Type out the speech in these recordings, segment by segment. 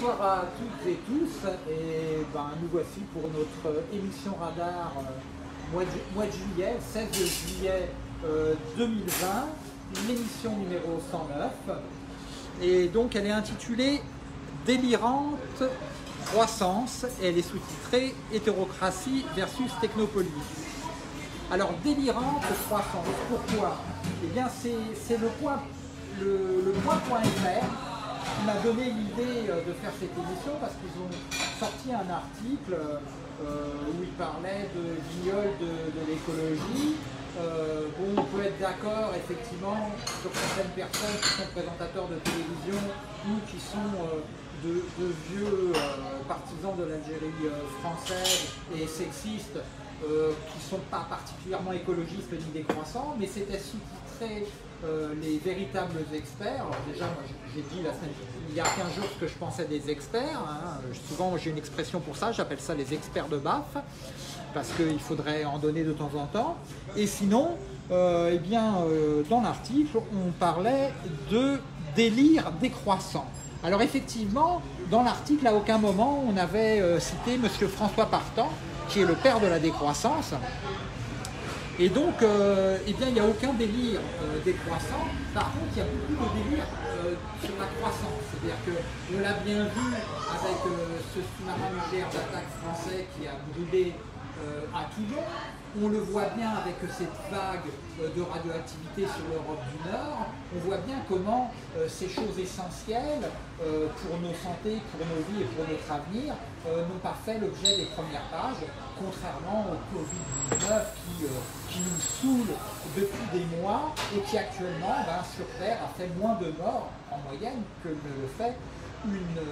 Bonsoir à toutes et tous, et ben, nous voici pour notre émission radar euh, mois, de, juillet, 16 juillet 2020, euh, l'émission numéro 109. Et donc elle est intitulée Délirante croissance et elle est sous-titrée Hétérocratie versus technopolie. Alors délirante croissance, pourquoi? Eh bien c'est le point, le, le point.fr qui m'a donné l'idée euh, de faire cette émission parce qu'ils ont sorti un article euh, où ils parlaient de vignol de, l'écologie. Euh, bon, on peut être d'accord effectivement sur certaines personnes qui sont présentateurs de télévision ou qui sont de, vieux partisans de l'Algérie française et sexistes qui ne sont pas particulièrement écologistes ni décroissants, mais c'était sous-titré euh, les véritables experts. Déjà, j'ai dit il y a 15 jours que je pensais des experts. Hein. Souvent, j'ai une expression pour ça, j'appelle ça les experts de BAF, parce qu'il faudrait en donner de temps en temps. Et sinon, euh, eh bien, euh, dans l'article, on parlait de délire décroissant. Alors effectivement, dans l'article, à aucun moment, on avait cité M. François Partant, qui est le père de la décroissance, et donc, euh, eh il n'y a aucun délire euh, décroissant. Par contre, il y a beaucoup de délire euh, sur la croissance. C'est-à-dire qu'on l'a bien vu avec ce sous-marin nucléaire d'attaque français qui a brûlé à Toulon. On le voit bien avec cette vague de radioactivité sur l'Europe du Nord. On voit bien comment ces choses essentielles pour nos santé, pour nos vies et pour notre avenir n'ont pas fait l'objet des premières pages, contrairement au Covid-19 qui, qui, nous saoule depuis des mois et qui actuellement, ben, sur Terre, a fait moins de morts en moyenne que ne le fait une,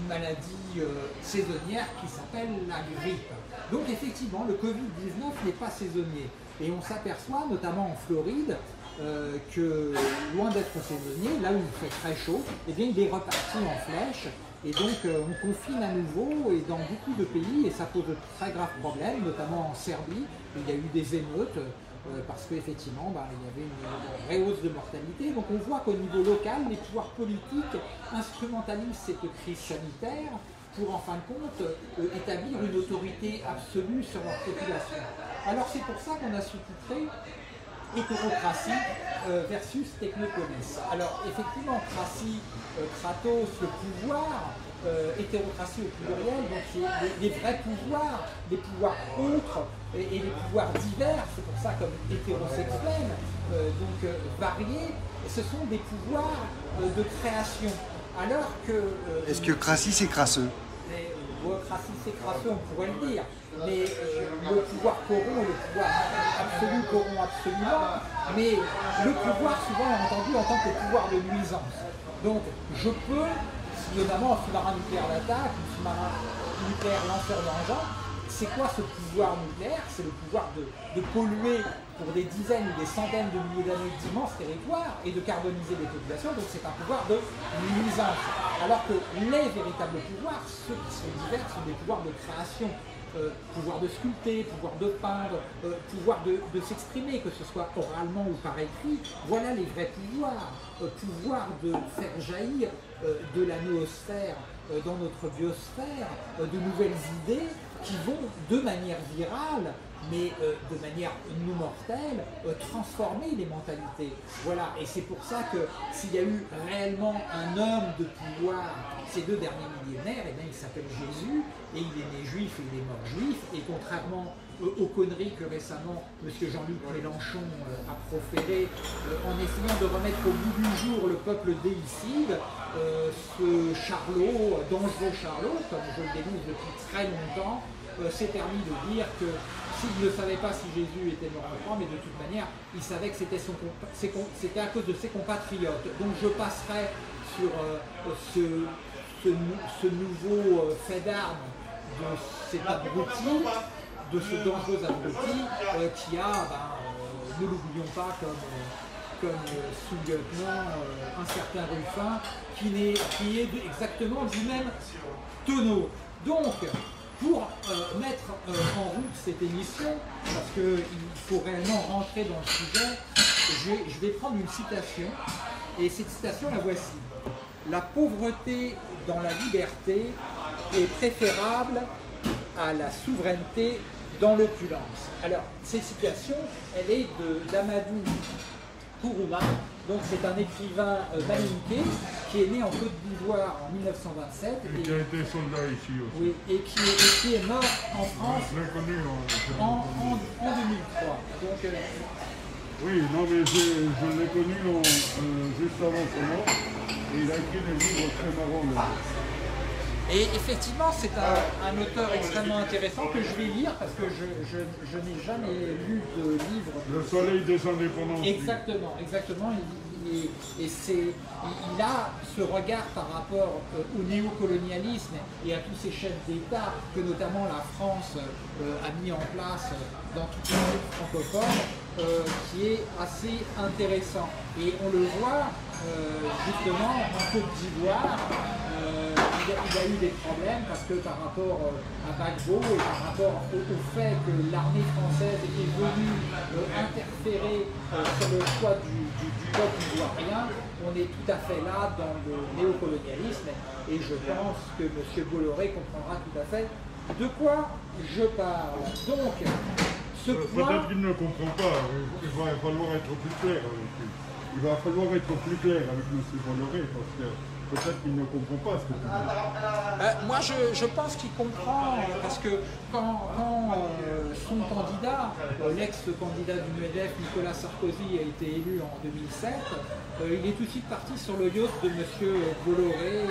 une maladie saisonnière qui s'appelle la grippe. Donc effectivement, le Covid-19 n'est pas saisonnier. Et on s'aperçoit, notamment en Floride, euh, que loin d'être saisonnier, là où il fait très chaud, eh bien, il est reparti en flèche. Et donc euh, on confine à nouveau et dans beaucoup de pays, et ça pose de très graves problèmes, notamment en Serbie, où il y a eu des émeutes, euh, parce qu'effectivement, bah, il y avait une, vraie hausse de mortalité. Donc on voit qu'au niveau local, les pouvoirs politiques instrumentalisent cette crise sanitaire pour en fin de compte euh, établir une autorité absolue sur leur population. Alors c'est pour ça qu'on a sous-titré hétérocratie euh, versus technopolis. Alors effectivement, cratie, kratos, le pouvoir, hétérocratie au pluriel, donc les, vrais pouvoirs, les pouvoirs autres et, les pouvoirs divers, c'est pour ça comme hétérosexuels, donc variés, ce sont des pouvoirs de création. Alors que... Est-ce que cratie c'est crasseux démocratie c'est crasseux, on pourrait le dire, mais euh, le pouvoir corrompt, le pouvoir absolu corrompt absolument, mais le pouvoir souvent est entendu en tant que pouvoir de nuisance. Donc je peux, notamment un sous-marin nucléaire d'attaque, un sous-marin nucléaire lanceur d'engins, c'est quoi ce pouvoir nucléaire? C'est le pouvoir de, polluer pour des dizaines ou des centaines de milliers d'années d'immenses territoires et de carboniser les populations, donc c'est un pouvoir de nuisance. Alors que les véritables pouvoirs, ceux qui sont divers, sont des pouvoirs de création, euh, pouvoir de sculpter, pouvoir de peindre, euh, pouvoir de, s'exprimer, que ce soit oralement ou par écrit. Voilà les vrais pouvoirs. Euh, pouvoir de faire jaillir de la noosphère dans notre biosphère de nouvelles idées qui vont de manière virale, mais euh, de manière non mortelle, euh, transformer les mentalités. Voilà, et c'est pour ça que s'il y a eu réellement un homme de pouvoir ces deux derniers millénaires, et eh il s'appelle Jésus, et il est né juif et il est mort juif, et contrairement euh, aux conneries que récemment M. Jean-Luc Mélenchon a proférées en essayant de remettre au bout du jour le peuple déicide, ce Charlot, dangereux Charlot, comme je le dénonce depuis très longtemps, s'est permis de dire que s'il ne savait pas si Jésus était mort en croix, mais de toute manière, il savait que c'était à cause de ses compatriotes. Donc je passerai sur euh, ce, nouveau euh, fait d'armes de cet abruti, de ce dangereux abruti qui a, ben, ne l'oublions pas, comme sous-lieutenant un certain Ruffin, qui, qui est exactement du même tonneau. Donc, pour euh, mettre euh, en route cette émission, parce qu'il faut réellement rentrer dans le sujet, je vais, prendre une citation, et cette citation la voici. La pauvreté dans la liberté est préférable à la souveraineté dans l'opulence. Alors, cette citation, elle est d'Amadou Kourouma, donc c'est un écrivain euh, qui est né en Côte d'Ivoire en 1927. Et, qui a été soldat ici aussi. Oui, et qui, est mort en France en, en, en, 2003. Donc, euh, oui, non mais je, je l'ai connu euh, juste avant son mort, et il a écrit des livres très marrants. Et effectivement, c'est un, auteur extrêmement intéressant que je vais lire parce que je, n'ai jamais lu de livre. Le soleil des indépendants. Exactement, exactement. Et, c'est, il a ce regard par rapport euh, au néocolonialisme et à tous ces chefs d'État que notamment la France euh, a mis en place dans toutes les pays francophones, euh, qui est assez intéressant. Et on le voit justement en Côte d'Ivoire il a, eu des problèmes parce que par rapport euh, à Gbagbo et par rapport au, fait que l'armée française est venue euh, interférer euh, sur le choix du, du, du peuple ivoirien, on est tout à fait là dans le néocolonialisme et je pense que M. Bolloré comprendra tout à fait de quoi je parle. Donc, ce point... Peut-être qu'il ne comprend pas, il va falloir être plus clair avec lui. Il va falloir être plus clair avec M. Bolloré parce que peut-être qu'il ne comprend pas ce que tu dis. Euh, moi, je, pense qu'il comprend, parce que quand, euh, son candidat, euh, l'ex-candidat du MEDEF, Nicolas Sarkozy, a été élu en 2007, il est tout de suite parti sur le yacht de M. Bolloré,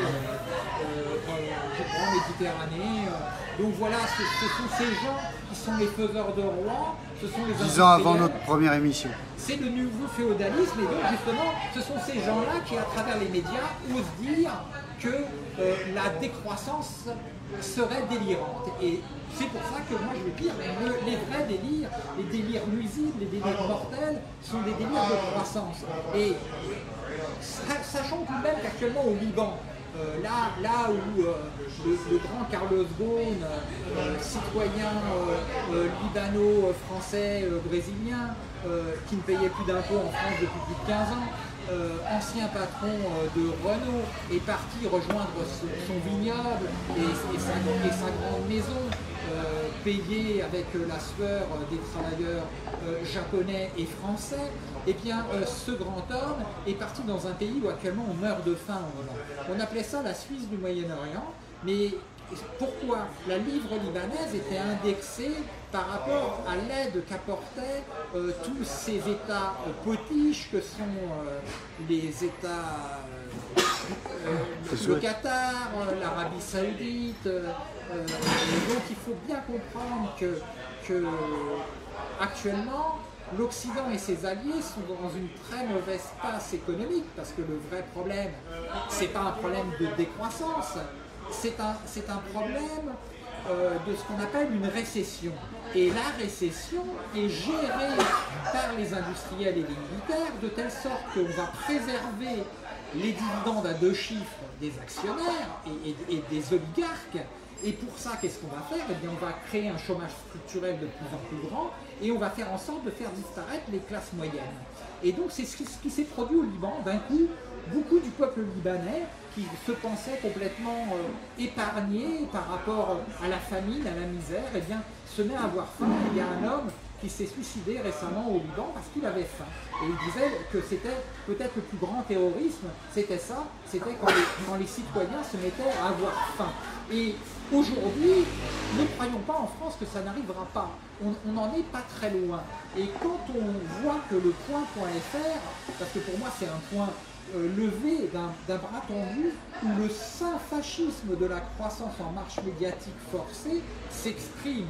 en Méditerranée. donc voilà, ce, sont ces gens qui sont les faiseurs de rois, Dix ans avant notre première émission. C'est le nouveau féodalisme, et donc justement, ce sont ces gens-là qui, à travers les médias, osent dire que euh, la décroissance serait délirante. Et c'est pour ça que moi je veux dire, les vrais délires, les délires nuisibles, les délires mortels, sont des délires de croissance. Et sachant tout de même qu'actuellement au Liban, euh, là, où euh, le, grand Carlos Ghosn, citoyen libano-français, brésilien, qui ne payait plus d'impôts en France depuis plus de 15 ans, euh, ancien patron euh, de Renault, est parti rejoindre son, vignoble et, sa, grande maison, euh, payée avec la sueur des travailleurs japonais et français, eh bien ce grand homme est parti dans un pays où actuellement on meurt de faim On appelait ça la Suisse du Moyen-Orient, mais pourquoi la livre libanaise était indexée par rapport à l'aide qu'apportaient euh, tous ces États euh, potiches que sont euh, les États, le Qatar, l'Arabie Saoudite. donc il faut bien comprendre que, que actuellement, l'Occident et ses alliés sont dans une très mauvaise passe économique parce que le vrai problème, ce n'est pas un problème de décroissance, c'est un, problème euh, de ce qu'on appelle une récession. Et la récession est gérée par les industriels et les militaires de telle sorte qu'on va préserver les dividendes à deux chiffres des actionnaires et, des oligarques. Et pour ça, qu'est-ce qu'on va faire? Eh bien, on va créer un chômage structurel de plus en plus grand et on va faire en sorte de faire disparaître les classes moyennes. Et donc, c'est ce qui s'est produit au Liban. D'un coup, beaucoup du peuple libanais qui se pensait complètement euh, épargné par rapport à la famine, à la misère, eh bien, se met à avoir faim. Il y a un homme qui s'est suicidé récemment au Liban parce qu'il avait faim. Et il disait que c'était peut-être le plus grand terrorisme, c'était ça, c'était quand, quand les, citoyens se mettaient à avoir faim. Et aujourd'hui, ne croyons pas en France que ça n'arrivera pas. On n'en est pas très loin. Et quand on voit que le point.fr, parce que pour moi c'est un point euh, levé d'un bras tendu où le saint fascisme de la croissance en marche médiatique forcée s'exprime.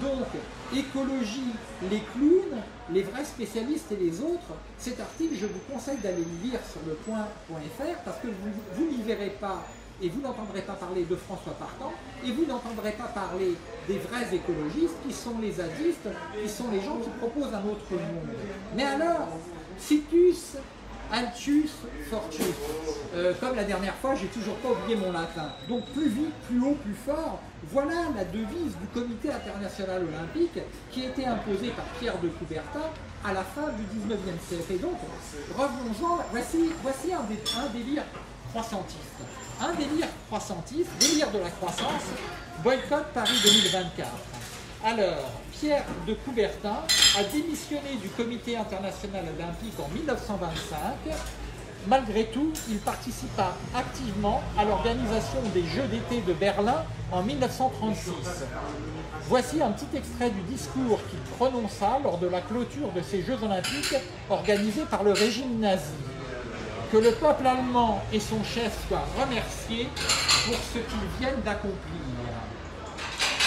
Donc, écologie, les clowns, les vrais spécialistes et les autres, cet article, je vous conseille d'aller le lire sur le point.fr parce que vous n'y verrez pas et vous n'entendrez pas parler de François Partant et vous n'entendrez pas parler des vrais écologistes qui sont les zadistes, qui sont les gens qui proposent un autre monde. Mais alors, Citus Altius Fortius. Euh, comme la dernière fois, j'ai toujours pas oublié mon latin. Donc plus vite, plus haut, plus fort. Voilà la devise du Comité international olympique qui a été imposée par Pierre de Coubertin à la fin du 19e siècle. Et donc, revenons-en, voici, un délire croissantiste. Un délire croissantiste, délire de la croissance, boycott Paris 2024. Alors, Pierre de Coubertin a démissionné du Comité international olympique en 1925. Malgré tout, il participa activement à l'organisation des Jeux d'été de Berlin en 1936. Voici un petit extrait du discours qu'il prononça lors de la clôture de ces Jeux olympiques organisés par le régime nazi. Que le peuple allemand et son chef soient remerciés pour ce qu'ils viennent d'accomplir.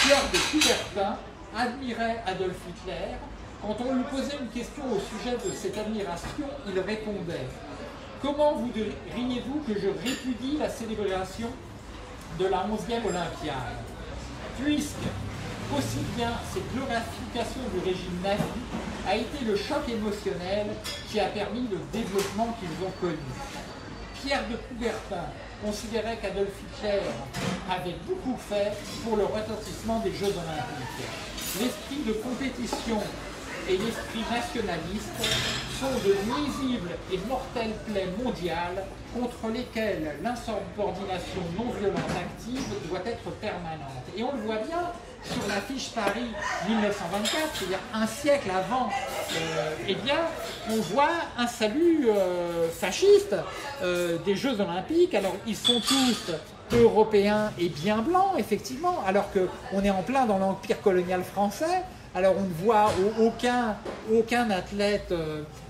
Pierre de Coubertin admirait Adolf Hitler. Quand on lui posait une question au sujet de cette admiration, il répondait Comment vous diriez-vous que je répudie la célébration de la 11e Olympiade? Puisque aussi bien cette glorification du régime nazi a été le choc émotionnel qui a permis le développement qu'ils ont connu. Pierre de Coubertin considérait qu'Adolf Hitler avait beaucoup fait pour le retentissement des Jeux olympiques. L'esprit de compétition et l'esprit nationaliste sont de nuisibles et mortelles plaies mondiales contre lesquelles l'insubordination non violente active doit être permanente. Et on le voit bien sur l'affiche Paris 1924, c'est-à-dire un siècle avant, euh, eh bien, on voit un salut euh, fasciste euh, des Jeux Olympiques. Alors, ils sont tous européens et bien blancs, effectivement, alors qu'on est en plein dans l'empire colonial français. Alors on ne voit aucun, aucun athlète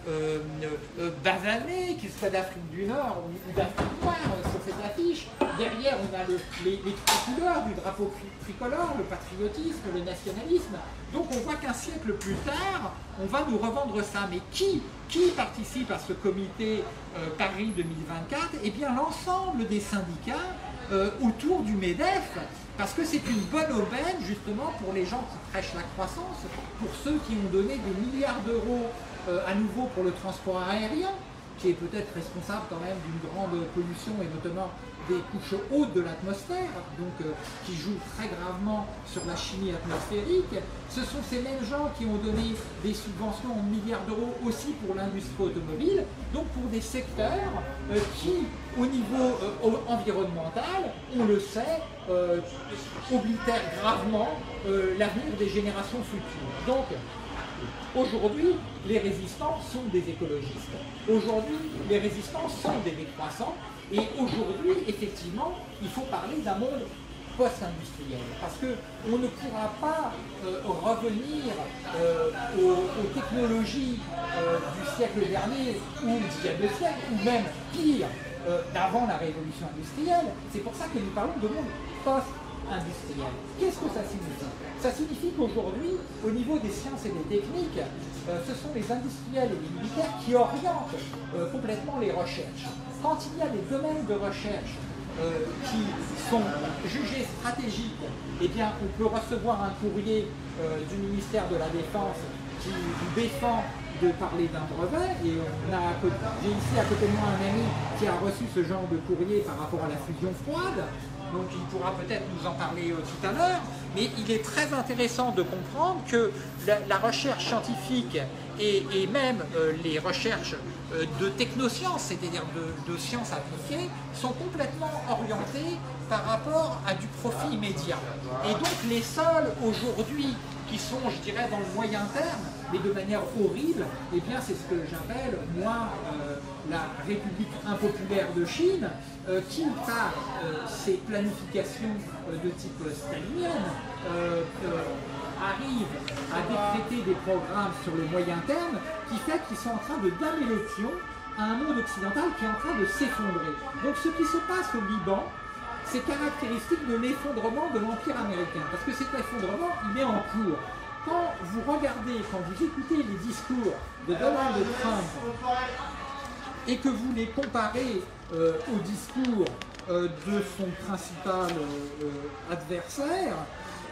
euh, euh, euh basané, qu'il soit d'Afrique du Nord ou d'Afrique noire sur cette affiche. Derrière, on a les, trois couleurs du drapeau tricolore, le patriotisme, le nationalisme. Donc on voit qu'un siècle plus tard, on va nous revendre ça. Mais qui, qui participe à ce comité Paris 2024 Eh bien l'ensemble des syndicats autour du MEDEF parce que c'est une bonne aubaine justement pour les gens qui prêchent la croissance, pour ceux qui ont donné des milliards d'euros euh, à nouveau pour le transport aérien, qui est peut-être responsable quand même d'une grande pollution et notamment des couches hautes de l'atmosphère, donc euh, qui jouent très gravement sur la chimie atmosphérique. Ce sont ces mêmes gens qui ont donné des subventions en milliards d'euros aussi pour l'industrie automobile, donc pour des secteurs euh, qui, au niveau environnemental, on le sait, oblitèrent gravement l'avenir des générations futures. Donc, Aujourd'hui, les résistants sont des écologistes. Aujourd'hui, les résistants sont des décroissants. Et aujourd'hui, effectivement, il faut parler d'un monde post-industriel, parce qu'on ne pourra pas euh, revenir euh, aux, technologies euh, du siècle dernier ou a deux siècles, ou même pire, d'avant la révolution industrielle. C'est pour ça que nous parlons de monde post-industriel. Qu'est-ce que ça signifie? Ça signifie qu'aujourd'hui, au niveau des sciences et des techniques, ce sont les industriels et les militaires qui orientent complètement les recherches quand il y a des domaines de recherche euh, qui sont jugés stratégiques, eh bien, on peut recevoir un courrier euh, du ministère de la Défense qui défend de parler d'un brevet. Et j'ai ici à côté de moi un ami qui a reçu ce genre de courrier par rapport à la fusion froide. Donc il pourra peut-être nous en parler euh, tout à l'heure. Mais il est très intéressant de comprendre que la, recherche scientifique et, même les recherches euh, de technosciences, c'est-à-dire de, sciences appliquées, sont complètement orientées par rapport à du profit immédiat. Et donc les seuls aujourd'hui qui sont, je dirais, dans le moyen terme, mais de manière horrible, eh c'est ce que j'appelle, moi, euh, la République impopulaire de Chine, euh, qui, par ses planifications de type stalinienne, arrive à décréter des programmes sur le moyen terme qui fait qu'ils sont en train de damer le pion à un monde occidental qui est en train de s'effondrer. Donc ce qui se passe au Liban, c'est caractéristique de l'effondrement de l'Empire américain, parce que cet effondrement, il est en cours. Quand vous regardez, quand vous écoutez les discours de Donald Trump et que vous les comparez euh, au discours euh, de son principal euh, adversaire,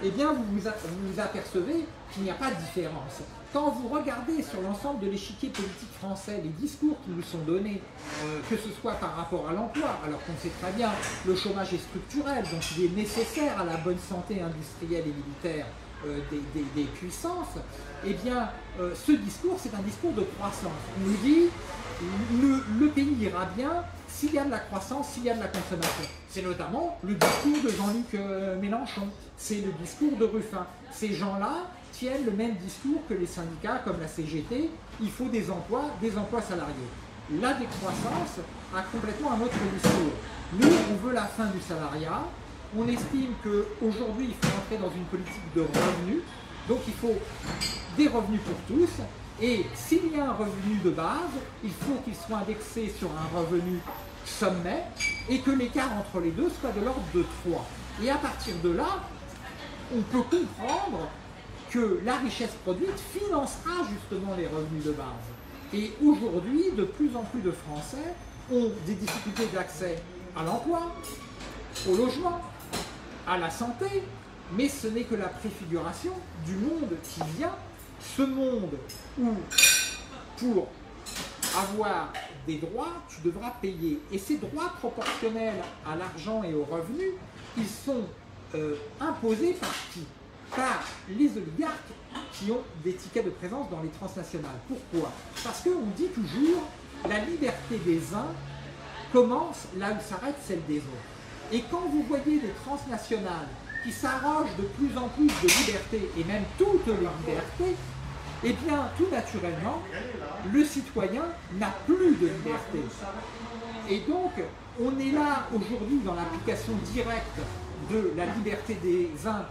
eh bien vous vous, apercevez qu'il n'y a pas de différence. Quand vous regardez sur l'ensemble de l'échiquier politique français les discours qui nous sont donnés, euh, que ce soit par rapport à l'emploi, alors qu'on sait très bien le chômage est structurel, donc il est nécessaire à la bonne santé industrielle et militaire euh, des, puissances, eh bien, euh, ce discours, c'est un discours de croissance. On nous dit, le, le pays ira bien s'il y a de la croissance, s'il y a de la consommation. C'est notamment le discours de Jean-Luc Mélenchon, c'est le discours de Ruffin. Ces gens-là tiennent le même discours que les syndicats comme la CGT, il faut des emplois, des emplois salariés. La décroissance a complètement un autre discours. Nous, on veut la fin du salariat. On estime qu'aujourd'hui, il faut entrer dans une politique de revenus. Donc il faut des revenus pour tous. Et s'il y a un revenu de base, il faut qu'il soit indexé sur un revenu sommet et que l'écart entre les deux soit de l'ordre de 3. Et à partir de là, on peut comprendre que la richesse produite financera justement les revenus de base. Et aujourd'hui, de plus en plus de Français ont des difficultés d'accès à l'emploi, au logement, à la santé, mais ce n'est que la préfiguration du monde qui vient, ce monde où pour avoir des droits, tu devras payer. Et ces droits proportionnels à l'argent et aux revenus, ils sont euh, imposés par qui? Par les oligarques qui ont des tickets de présence dans les transnationales. Pourquoi? Parce qu'on dit toujours la liberté des uns commence là où s'arrête celle des autres. Et quand vous voyez des transnationales qui s'arrogent de plus en plus de liberté, et même toutes les libertés, eh bien, tout naturellement, le citoyen n'a plus de liberté. Et donc, on est là aujourd'hui dans l'application directe de la liberté des uns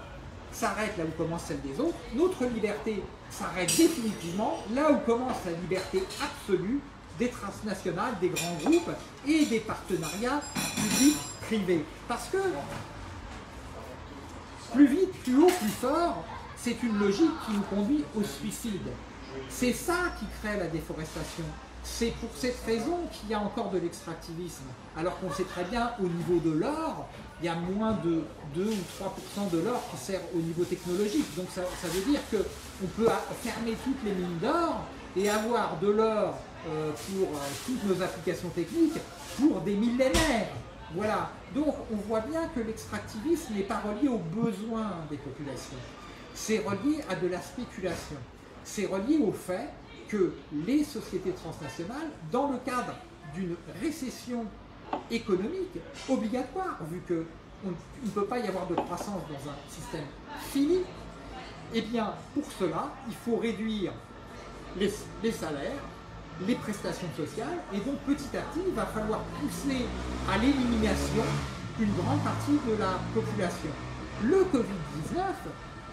s'arrête là où commence celle des autres. Notre liberté s'arrête définitivement là où commence la liberté absolue des transnationales, des grands groupes et des partenariats Parce que plus vite, plus haut, plus fort, c'est une logique qui nous conduit au suicide. C'est ça qui crée la déforestation. C'est pour cette raison qu'il y a encore de l'extractivisme. Alors qu'on sait très bien, au niveau de l'or, il y a moins de 2 ou 3% de l'or qui sert au niveau technologique. Donc ça, veut dire qu'on peut fermer toutes les mines d'or et avoir de l'or euh, pour euh, toutes nos applications techniques pour des millénaires. Voilà. Donc on voit bien que l'extractivisme n'est pas relié aux besoins des populations. C'est relié à de la spéculation. C'est relié au fait que les sociétés transnationales, dans le cadre d'une récession économique obligatoire, vu qu'il ne peut pas y avoir de croissance dans un système fini, eh bien, pour cela, il faut réduire les, salaires, les prestations sociales, et donc petit à petit, il va falloir pousser à l'élimination une grande partie de la population. Le Covid-19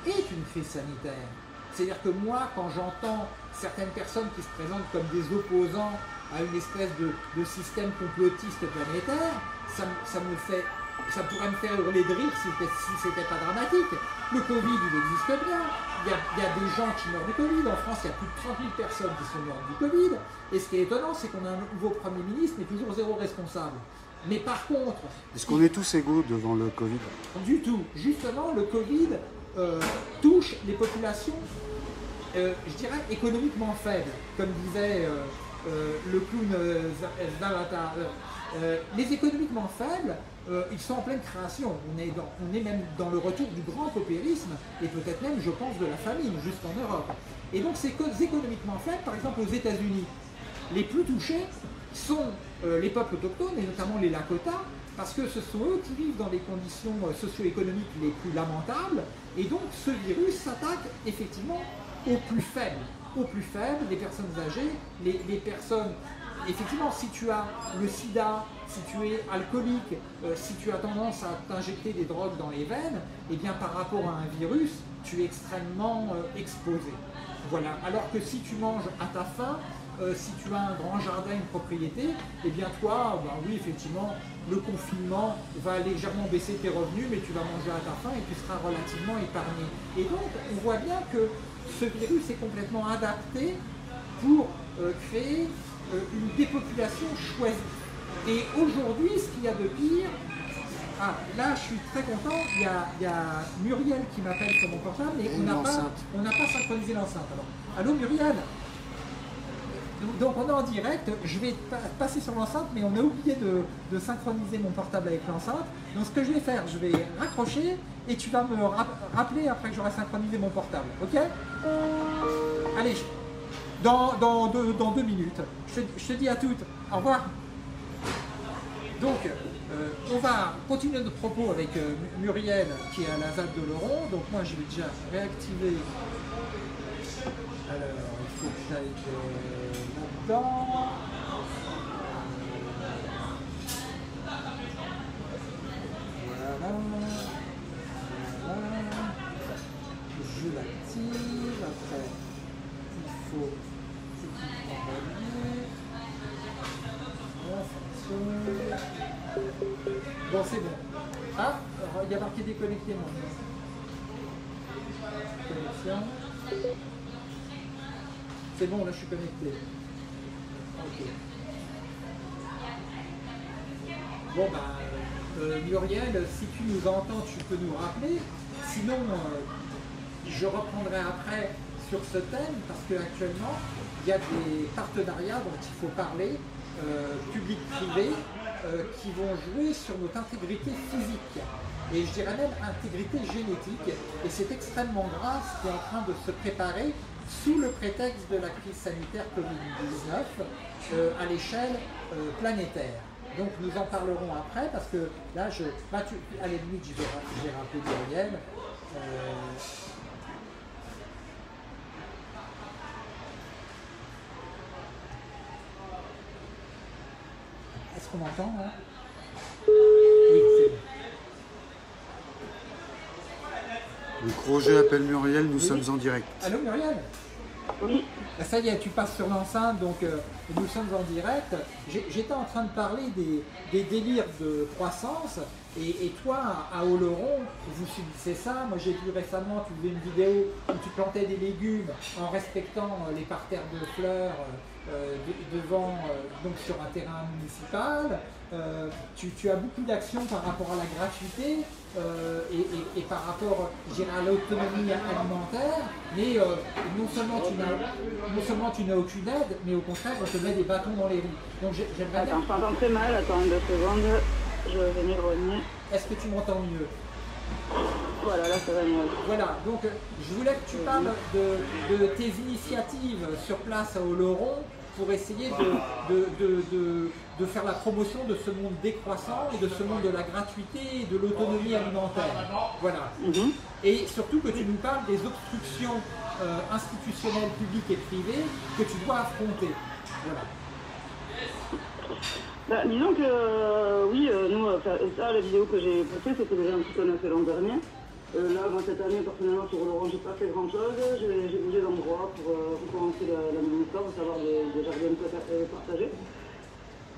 est une crise sanitaire. C'est-à-dire que moi, quand j'entends certaines personnes qui se présentent comme des opposants à une espèce de, système complotiste planétaire, ça, me fait, ça pourrait me faire hurler de rire si, ce n'était pas dramatique. Le Covid, il existe bien. Il y, a, des gens qui meurent du Covid. En France, il y a plus de 30 000 personnes qui sont mortes du Covid. Et ce qui est étonnant, c'est qu'on a un nouveau Premier ministre, mais toujours zéro responsable. Mais par contre... Est-ce qu'on est tous égaux devant le Covid? Du tout. Justement, le Covid euh, touche les populations, euh, je dirais, économiquement faibles. Comme disait euh, le clown euh, les économiquement faibles, ils sont en pleine création. On est, même dans le retour du grand paupérisme et peut-être même, je pense, de la famine, juste en Europe. Et donc ces causes économiquement faibles, par exemple aux États-Unis, les plus touchés sont les peuples autochtones et notamment les Lakota, parce que ce sont eux qui vivent dans les conditions socio-économiques les plus lamentables, et donc ce virus s'attaque effectivement aux plus faibles aux plus faibles, les personnes âgées, les, personnes... Effectivement, si tu as le sida, si tu es alcoolique, euh, si tu as tendance à t'injecter des drogues dans les veines, eh bien par rapport à un virus, tu es extrêmement euh, exposé. Voilà. Alors que si tu manges à ta faim, euh, si tu as un grand jardin, une propriété, eh bien toi, ben oui, effectivement, le confinement va légèrement baisser tes revenus, mais tu vas manger à ta faim et tu seras relativement épargné. Et donc, on voit bien que ce virus est complètement adapté pour créer une dépopulation choisie. Et aujourd'hui, ce qu'il y a de pire, ah, là je suis très content, il y a, Muriel qui m'appelle sur mon portable, mais on n'a pas, pas synchronisé l'enceinte. Alors, allô Muriel? Donc on est en direct, je vais passer sur l'enceinte, mais on a oublié de, synchroniser mon portable avec l'enceinte. Donc ce que je vais faire, je vais raccrocher et tu vas me rappeler après que j'aurai synchronisé mon portable. Ok? Allez, dans, deux, minutes. Je, te dis à toutes, au revoir. Donc, euh, on va continuer notre propos avec euh, Muriel qui est à la ZAD de Laurent. Donc moi je vais déjà réactiver. Alors, il faut que j'aille euh, là-dedans. C'est bon, là je suis connecté. Bon, bah, euh, Muriel, si tu nous entends, tu peux nous rappeler. Sinon, euh, je reprendrai après sur ce thème parce qu'actuellement, il y a des partenariats dont il faut parler, euh, public-privé, euh, qui vont jouer sur notre intégrité physique et je dirais même intégrité génétique. Et c'est extrêmement grave ce qui est en train de se préparer sous le prétexte de la crise sanitaire Covid-19 euh, à l'échelle euh, planétaire. Donc nous en parlerons après parce que là, je, à la limite, vais, je vais rappeler Gabriel. qu'on entend Oui, c'est bon. Micro, je appelle Muriel, nous sommes en direct. Allô Muriel Oui. Ah, ça y est, tu passes sur l'enceinte, donc euh, nous sommes en direct. J'étais en train de parler des, délires de croissance, et, toi, à Oloron, vous subissez ça. Moi, j'ai vu récemment, tu faisais une vidéo où tu plantais des légumes en respectant euh, les parterres de fleurs. Euh, euh, devant, euh, donc sur un terrain municipal. Euh, tu, as beaucoup d'actions par rapport à la gratuité et, par rapport à l'autonomie alimentaire, mais non, seulement tu non seulement tu n'as aucune aide, mais au contraire on te met des bâtons dans les roues. Donc j'aimerais Attends, je t'entends très mal, attends deux secondes, je vais venir revenir. Est-ce que tu m'entends mieux voilà, là ça va mieux. Voilà, donc je voulais que tu parles de, tes initiatives sur place à Oloron pour essayer de, faire la promotion de ce monde décroissant et de ce monde de la gratuité et de l'autonomie alimentaire. Voilà. Mhm. Et surtout que tu nous parles des obstructions euh, institutionnelles, publiques et privées que tu dois affronter. Voilà. Bah, disons que euh, oui, euh, nous, ça, la vidéo que j'ai postée, c'était déjà un petit peu l'an dernier. Euh, là, moi, cette année, personnellement, sur Laurent, j'ai pas fait grand-chose. J'ai bougé d'endroit pour euh, recommencer la, même histoire, pour savoir des, jardins partagés,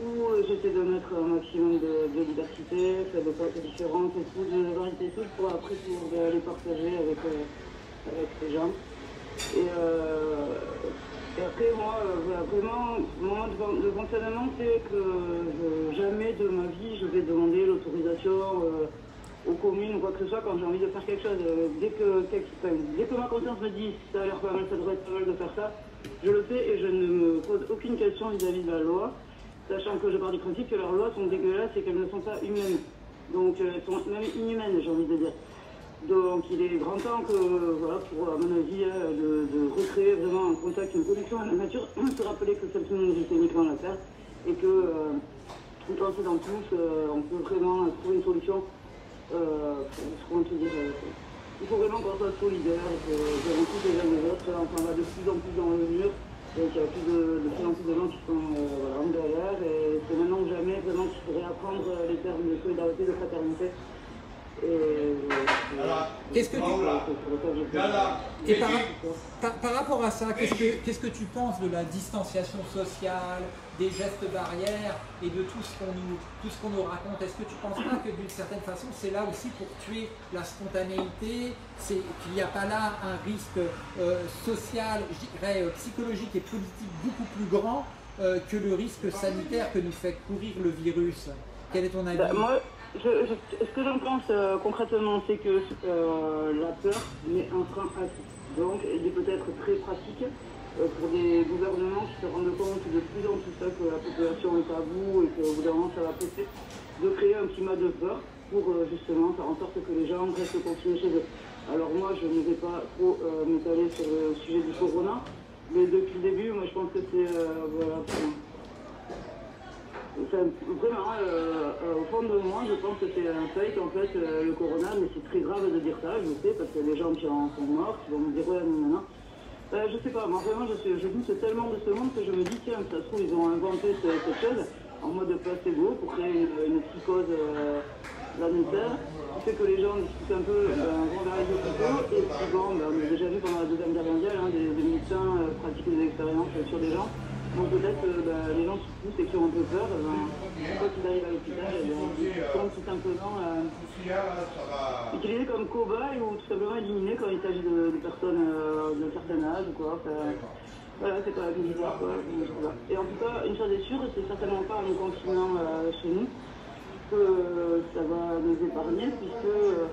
où euh, j'essaie de mettre un maximum de biodiversité, des plantes différentes et tout, de variétés toutes, pour après pouvoir les partager avec, avec les gens. Et, après, moi, vraiment, mon mode de fonctionnement, c'est que jamais de ma vie, je vais demander l'autorisation aux communes ou quoi que ce soit quand j'ai envie de faire quelque chose. Euh, dès, que, dès que ma conscience me dit ça a l'air pas mal, ça devrait être pas mal de faire ça, je le fais et je ne me pose aucune question vis-à-vis de la loi, sachant que je pars du principe que leurs lois sont dégueulasses et qu'elles ne sont pas humaines. Donc euh, elles sont même inhumaines, j'ai envie de dire. Donc il est grand temps que, voilà, pour à mon avis, hein, de, recréer vraiment un contact, une connexion à la nature, se rappeler que celle-ci nous existe uniquement la terre et que, euh, tout en dans tous, on peut vraiment trouver une solution euh, euh, il faut vraiment qu'on soit solidaire, avons tous les uns les autres, enfin, on va de plus en plus dans le mur, donc il y a plus de, de plus en plus de gens qui sont euh, en derrière, et c'est maintenant ou jamais vraiment qu'il faudrait apprendre les termes de solidarité, de fraternité. Qu'est-ce que tu Et par, par, rapport à ça, qu'est-ce que, qu'est-ce que tu penses de la distanciation sociale, des gestes barrières et de tout ce qu'on nous, tout ce qu'on nous raconte? Est-ce que tu ne penses pas que d'une certaine façon, c'est là aussi pour tuer la spontanéité? C'est qu'il n'y a pas là un risque euh, social, je dirais, euh, psychologique et politique beaucoup plus grand euh, que le risque sanitaire que nous fait courir le virus. Quel est ton avis? Bah, ce que j'en pense euh, concrètement, c'est que euh, la peur met un frein à tout. Donc, il est peut-être très pratique euh, pour des gouvernements qui se rendent compte de plus en plus que la population est à bout et qu'au bout d'un moment ça va péter, de créer un climat de peur pour justement faire en sorte que les gens restent confinés chez eux. Alors moi, je ne vais pas trop m'étaler sur le sujet du corona, mais depuis le début, moi je pense que c'est... vraiment, au fond de moi, je pense que c'est un fake en fait, le corona, mais c'est très grave de dire ça, je sais, parce que les gens qui en sont morts, qui vont me dire ouais, non, non. Euh, je sais pas, moi vraiment je, suis, je doute tellement de ce monde que je me dis tiens, ça se trouve ils ont inventé cette, chose en mode placebo pour créer une, psychose euh, planétaire qui fait que les gens discutent un peu, euh, vont vers les hôpitaux et puis ben, on a déjà vu pendant la Deuxième Guerre mondiale hein, des, des, médecins euh, pratiquer des expériences sur des gens donc peut-être que bah, les gens qui poussent et qui ont un peu peur, ben, quand ils arrivent à l'hôpital, eh ils sont tout simplement euh, utilisés comme cobayes ou tout simplement éliminés quand il s'agit de, personnes euh, de certain âge ou quoi. Voilà, c'est pas une histoire quoi. Et en tout cas, une chose est sûre, c'est certainement pas un confinement euh, chez nous que ça va nous épargner puisque euh,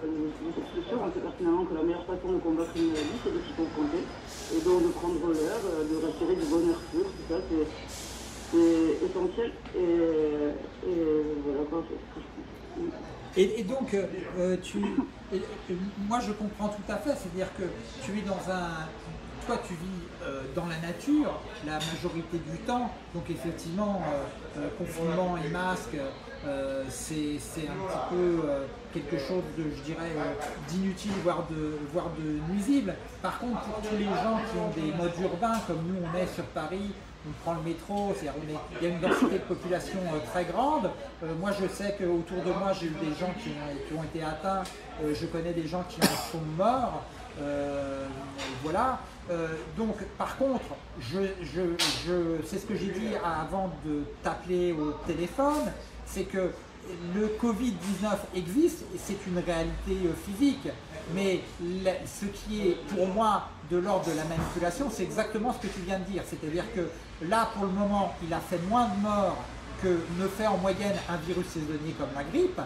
c'est sûr, on sait pertinemment que la meilleure façon de combattre une maladie, c'est de s'y confronter et donc de prendre l'air, euh, de respirer du bonheur pur, tout ça, c'est essentiel et, voilà quoi. Et, donc, euh, tu, moi je comprends tout à fait, c'est-à-dire que tu es dans un, toi tu vis euh, dans la nature la majorité du temps, donc effectivement euh, euh confinement et masque c'est un petit peu quelque chose de, je dirais, d'inutile voire de, voire de nuisible. Par contre pour tous les gens qui ont des modes urbains comme nous on est sur Paris, on prend le métro, il y a une densité de population très grande. moi je sais qu'autour de moi j'ai eu des gens qui ont, qui ont été atteints, je connais des gens qui en sont morts. voilà, euh, donc, par contre, je, c'est ce que j'ai dit avant de t'appeler au téléphone, c'est que le Covid-19 existe c'est une réalité euh, physique, mais ce qui est pour moi de l'ordre de la manipulation, c'est exactement ce que tu viens de dire. C'est-à-dire que là, pour le moment, il a fait moins de morts que ne fait en moyenne un virus saisonnier comme la grippe,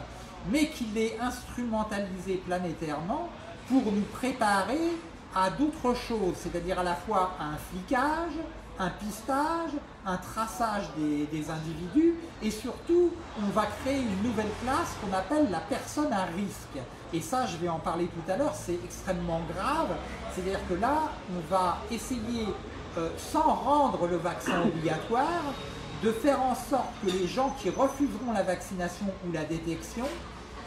mais qu'il est instrumentalisé planétairement pour nous préparer à d'autres choses, c'est-à-dire à la fois un flicage, un pistage, un traçage des, individus et surtout on va créer une nouvelle classe qu'on appelle la personne à risque. Et ça je vais en parler tout à l'heure, c'est extrêmement grave, c'est-à-dire que là on va essayer, euh, sans rendre le vaccin obligatoire, de faire en sorte que les gens qui refuseront la vaccination ou la détection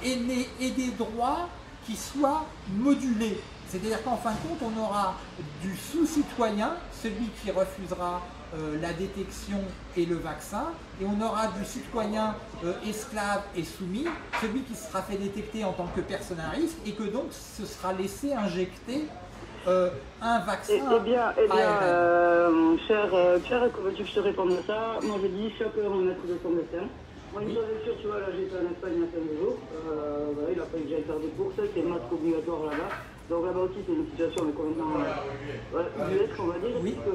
aient, aient des droits qui soient modulés. C'est-à-dire qu'en fin de compte, on aura du sous-citoyen, celui qui refusera euh, la détection et le vaccin, et on aura du citoyen euh, esclave et soumis, celui qui sera fait détecter en tant que personne à risque, et que donc ce sera laissé injecter euh, un vaccin. Eh, eh bien, eh bien mon cher Pierre, comment tu que je te réponde à ça? Moi je dis chacun remettre de son destin. Moi, une chose est sûre, tu vois, là j'étais en Espagne il y a 5 jours, voilà, il a fallu que j'aille faire des courses, c'est masque obligatoire là-bas. Donc là-bas aussi, c'est une situation mais complètement US, on va dire. Oui. Que,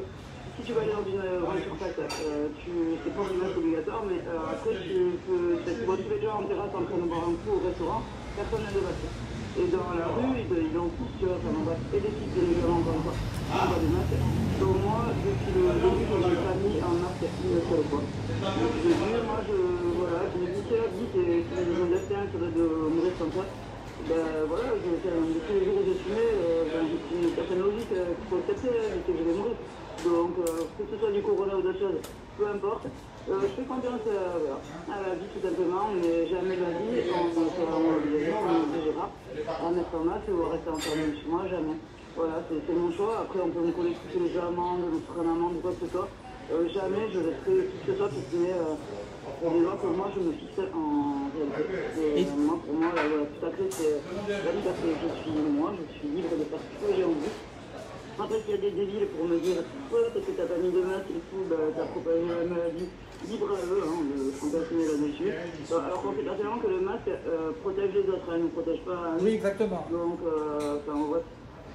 si tu vas aller dans une grande surface, euh, c'est pas du masque obligatoire, mais euh, après, tu peux, tu, tu es déjà en terrasse en train de boire un coup au restaurant, personne n'a de masque. Et dans la rue, ils, ils ont tous, tu vois, ça. Et des types de encore une fois, on voit des masques. Donc moi, depuis le début, je n'ai pas mis un masque une seule fois. Donc je moi, je, voilà, je me dis, c'est la vie, c'est gens destin, c'est de mourir comme ça ben voilà, je, tous les jours où je suis né, euh, ben, j'ai une certaine logique euh, qu'il faut accepter, hein, que je vais mourir. Donc, euh, que ce soit du corona ou d'autres choses, peu importe. Euh, je fais confiance euh, à la vie tout simplement, mais jamais la vie, on n'obligera à mettre un masque ou à rester enfermé chez moi, jamais. Voilà, c'est mon choix. Après, on peut me coller toutes les amendes, me faire une amende ou quoi que ce soit. Euh, jamais je laisserai tout ce soit qui met des lois que moi je me fixe en réalité. Et, moi, pour moi, voilà, tout à fait, c'est la liberté. Je suis moi, je suis libre de faire ce que j'ai envie. Après, s'il y a des débiles pour me dire Ouais, parce que t'as pas mis de masque et tout, bah, t'as propagé la maladie, libre à eux, hein, de fantasmer là-dessus. Alors qu'on sait personnellement que le masque euh, protège les autres, elle hein, ne protège pas. Oui, exactement. Donc, euh, enfin, on voit.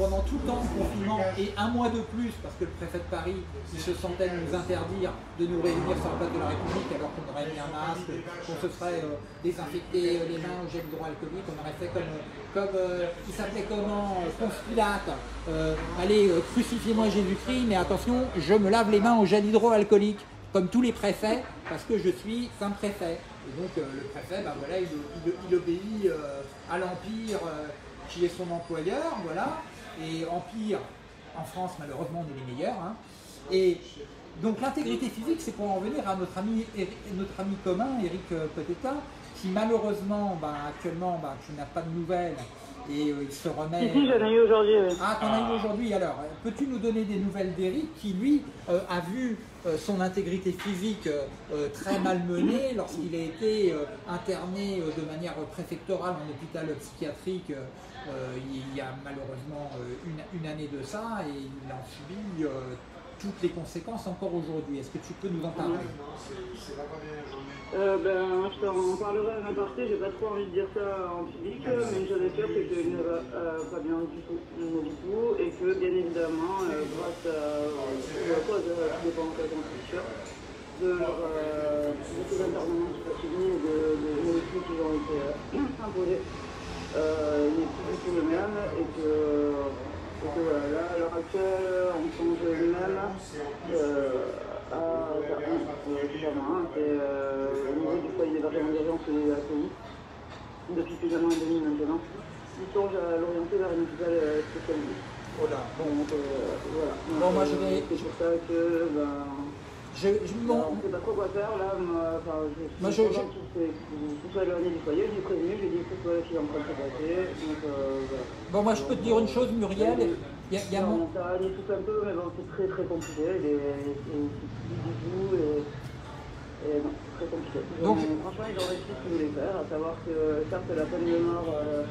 pendant tout le temps de confinement et un mois de plus, parce que le préfet de Paris il se sentait nous interdire de nous réunir sur la place de la République alors qu'on aurait mis un masque, qu'on se serait euh, désinfecté les mains au gel hydroalcoolique, on aurait fait comme, comme euh, il s'appelait comment, euh, Ponce euh, allez, euh, crucifiez-moi Jésus-Christ, mais attention, je me lave les mains au gel hydroalcoolique, comme tous les préfets, parce que je suis un préfet. Et donc euh, le préfet, ben voilà, il, il- obéit euh, à l'Empire euh, qui est son employeur, voilà. Et Empire, en France, malheureusement, on est les meilleurs. hein. Et donc l'intégrité physique, c'est pour en venir à notre ami, notre ami commun, Eric euh, Peteta, qui malheureusement, ben, actuellement, ben, tu n'as pas de nouvelles et euh, il se remet. Si, si, j'en ai eu aujourd'hui. oui. Ah, t'en as eu aujourd'hui alors. Peux-tu nous donner des nouvelles d'Eric qui, lui, euh, a vu euh, son intégrité physique très malmenée lorsqu'il a été euh, interné euh, de manière préfectorale en hôpital psychiatrique il y a malheureusement euh, une, une année de ça et il en subit euh, toutes les conséquences encore aujourd'hui. Est-ce que tu peux nous en parler Euh, ben, je t'en parlerai à un aparté, j'ai pas trop envie de dire ça en public, mais est sûre, c'est qu'il ne va euh, pas bien du tout, du tout, et que bien évidemment, euh, grâce à, cause de en en sûr, de, leur, euh, de ces internements qui sont et de, de molécules qui ont été euh, imposées, euh, il n'est plus du tout le même, et que, et que voilà, là, à l'heure actuelle, on songe lui-même euh, à faire un, euh, au niveau du foyer d'hébergement d'urgence de la COI, depuis plus d'un an et demi maintenant, il songe à l'orienter vers une hôpital euh, spécialisé. Oh là, bon, Donc euh, voilà. Bon, Donc, moi, je vais- C'est pour ça que ben, je, je- bon, on ne sait pas trop quoi faire là. Moi, enfin, je Moi, j'ai prévenu, j'ai dit en train de se passer. Donc euh, voilà. bon, moi je peux te dire une chose, Muriel. Il y a, y a mon, tout un peu, mais bon, c'est très très compliqué. Et, et non, c'est très compliqué. Donc- franchement, ils ont réussi ce qu'ils voulaient faire, à savoir que certes la peine de mort euh,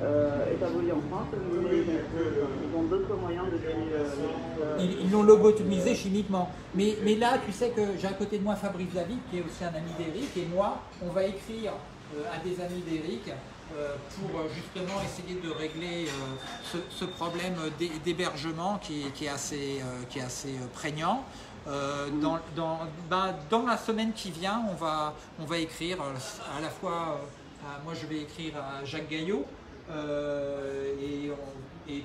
euh, est abolie en France, mais ils ont d'autres moyens de euh, Ils l'ont lobotomisé chimiquement. Mais, là, tu sais que j'ai à côté de moi Fabrice David, qui est aussi un ami d'Eric, et moi, on va écrire euh, à des amis d'Eric euh, pour justement essayer de régler ce, problème d'hé- d'hébergement qui, est- assez, prégnant. Dans, la semaine qui vient, on va, écrire à la fois, moi je vais écrire à Jacques Gaillot, et, on- et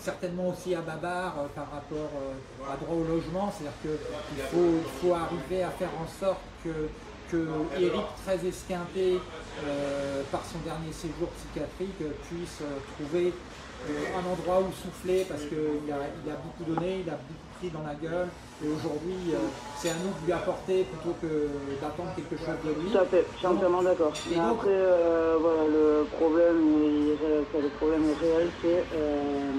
certainement aussi à Babar euh, par rapport euh, à droit au logement, c'est-à-dire qu'il faut, faut arriver à faire en sorte que, que Eric, très esquinté euh, par son dernier séjour psychiatrique, euh, puisse euh, trouver euh, un endroit où souffler parce qu'il a, il a beaucoup donné, il a beaucoup pris dans la gueule et aujourd'hui euh, c'est à nous de lui apporter plutôt que d'attendre quelque chose de lui. Tout à fait, je suis entièrement d'accord. Et Mais donc- après, euh, voilà, le problème, est le problème est réel, c'est, euh,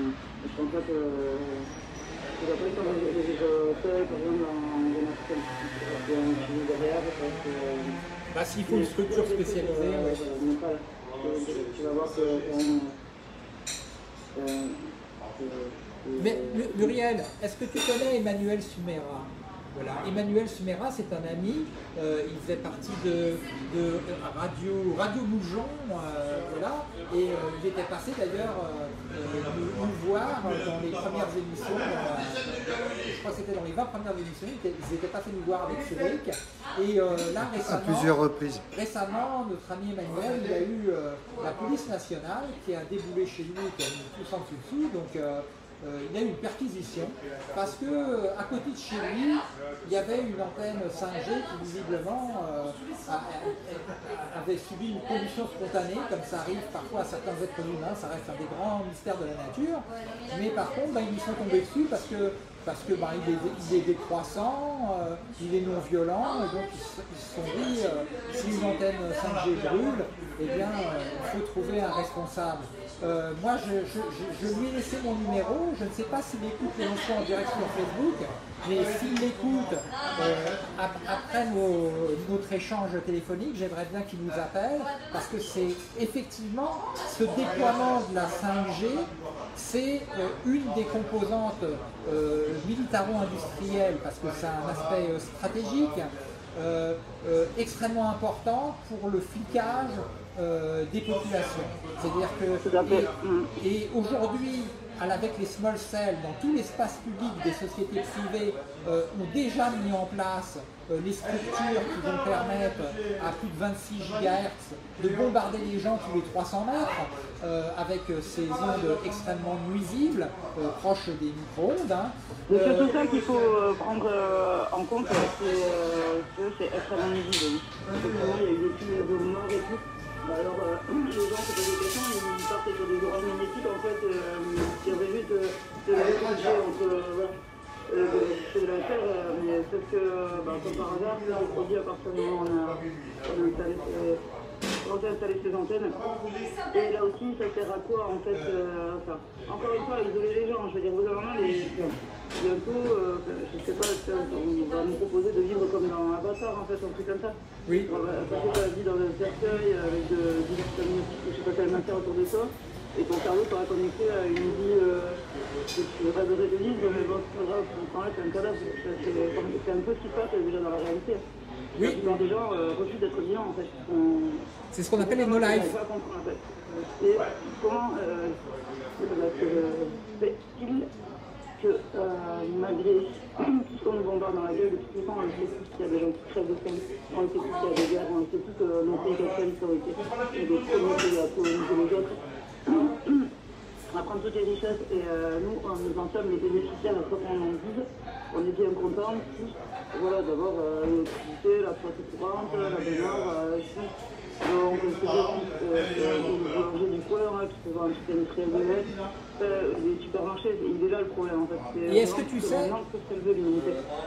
je pense pas que, que la police, on les par exemple, suivi derrière, parce que... Bah, S'il faut une structure spécialisée, Euh, ouais. pas Tu vas voir que Mais Mu- Muriel, est-ce que tu connais Emmanuel Sumera voilà. Emmanuel Sumera, c'est un ami, euh, il faisait partie de, de Radio, Radio Moujon, euh, voilà, et euh, il était passé d'ailleurs nous, voir dans les premières émissions, je crois que c'était dans les 20 premières émissions, ils étaient, ils étaient passés nous voir avec Cédric, et là À récemment, plusieurs reprises. Récemment, notre ami Emmanuel, il a eu la police nationale qui a déboulé chez lui, qui a mis tout en dessous, donc euh, il a eu une perquisition parce que euh, à côté de chez lui, il y avait une antenne 5G qui visiblement euh, avait subi une pollution spontanée, comme ça arrive parfois à certains êtres humains, ça reste un des grands mystères de la nature. Mais par contre, ben, ils y sont tombés dessus parce que parce que ben, il, est, décroissant, il est non violent, et donc ils se sont dit, si une antenne 5G brûle, eh bien, il faut trouver un responsable. Euh, moi, je, lui ai laissé mon numéro, je ne sais pas s'il écoute l'émission en direct sur Facebook, mais s'il l'écoute euh, ap- après notre échange téléphonique, j'aimerais bien qu'il nous appelle, parce que c'est effectivement ce déploiement de la 5G c'est euh, une des composantes militaro-industrielles, parce que c'est un aspect stratégique, extrêmement important pour le flicage euh, des populations. C'est-à-dire Tout que et, et aujourd'hui, avec les small cells, dans tout l'espace public des sociétés privées euh, ont déjà mis en place euh, les structures qui vont permettre à plus de 26 GHz de bombarder les gens tous les 300 mètres euh, avec ces ondes extrêmement nuisibles, proches des micro-ondes. hein. C'est surtout ça qu'il faut prendre en compte, c'est que c'est extrêmement nuisible. Il y a eu des études de et tout. Bah alors, euh, les gens se posent des questions, ils partaient sur des oreilles magnétiques, en fait, euh, qui avaient juste de, de la 4G entre euh, euh, c'est de la euh, mais sauf que, bah, comme par hasard, ça s'est produit à partir du moment où on a, installé installé ces antennes. Et là aussi, ça sert à quoi, en fait euh, Encore une fois, isoler les gens, je veux dire, vous avez vraiment les... Bientôt, euh, je sais pas, on va nous proposer de vivre comme dans Avatar, en fait, un truc comme ça. Oui. On va passer ta vie dans un cercueil avec de, diverses je sais pas quelle matière autour de toi, et ton cerveau sera connecté à une vie euh, que tu rêverais de vivre, mais bon, c'est pas grave, là, c'est un cadavre. C'est c'est un peu ce qui se passe déjà dans la réalité. Oui. La plupart des gens euh, refusent d'être vivants, en fait. On- C'est ce qu'on appelle les no-life. on pas. Et comment euh, fait-il que euh, malgré tout ce qu'on nous bombarde dans la gueule, depuis tout le temps, on sait tous qu'il y a des gens qui crèvent de faim, on sait tous qu'il y a des guerres, on sait tous que nos pays capitalistes ont été des premiers pays à coloniser les autres. On va prendre toutes les richesses et euh, nous, on nous en sommes les bénéficiaires à ce qu'on en dise. On est bien contents voilà, d'abord euh, l'électricité, la flotte courante, la baignoire, euh, des euh, euh, qui un euh, les supermarchés, il est là le problème en fait. C'est Et est-ce que tu sais-.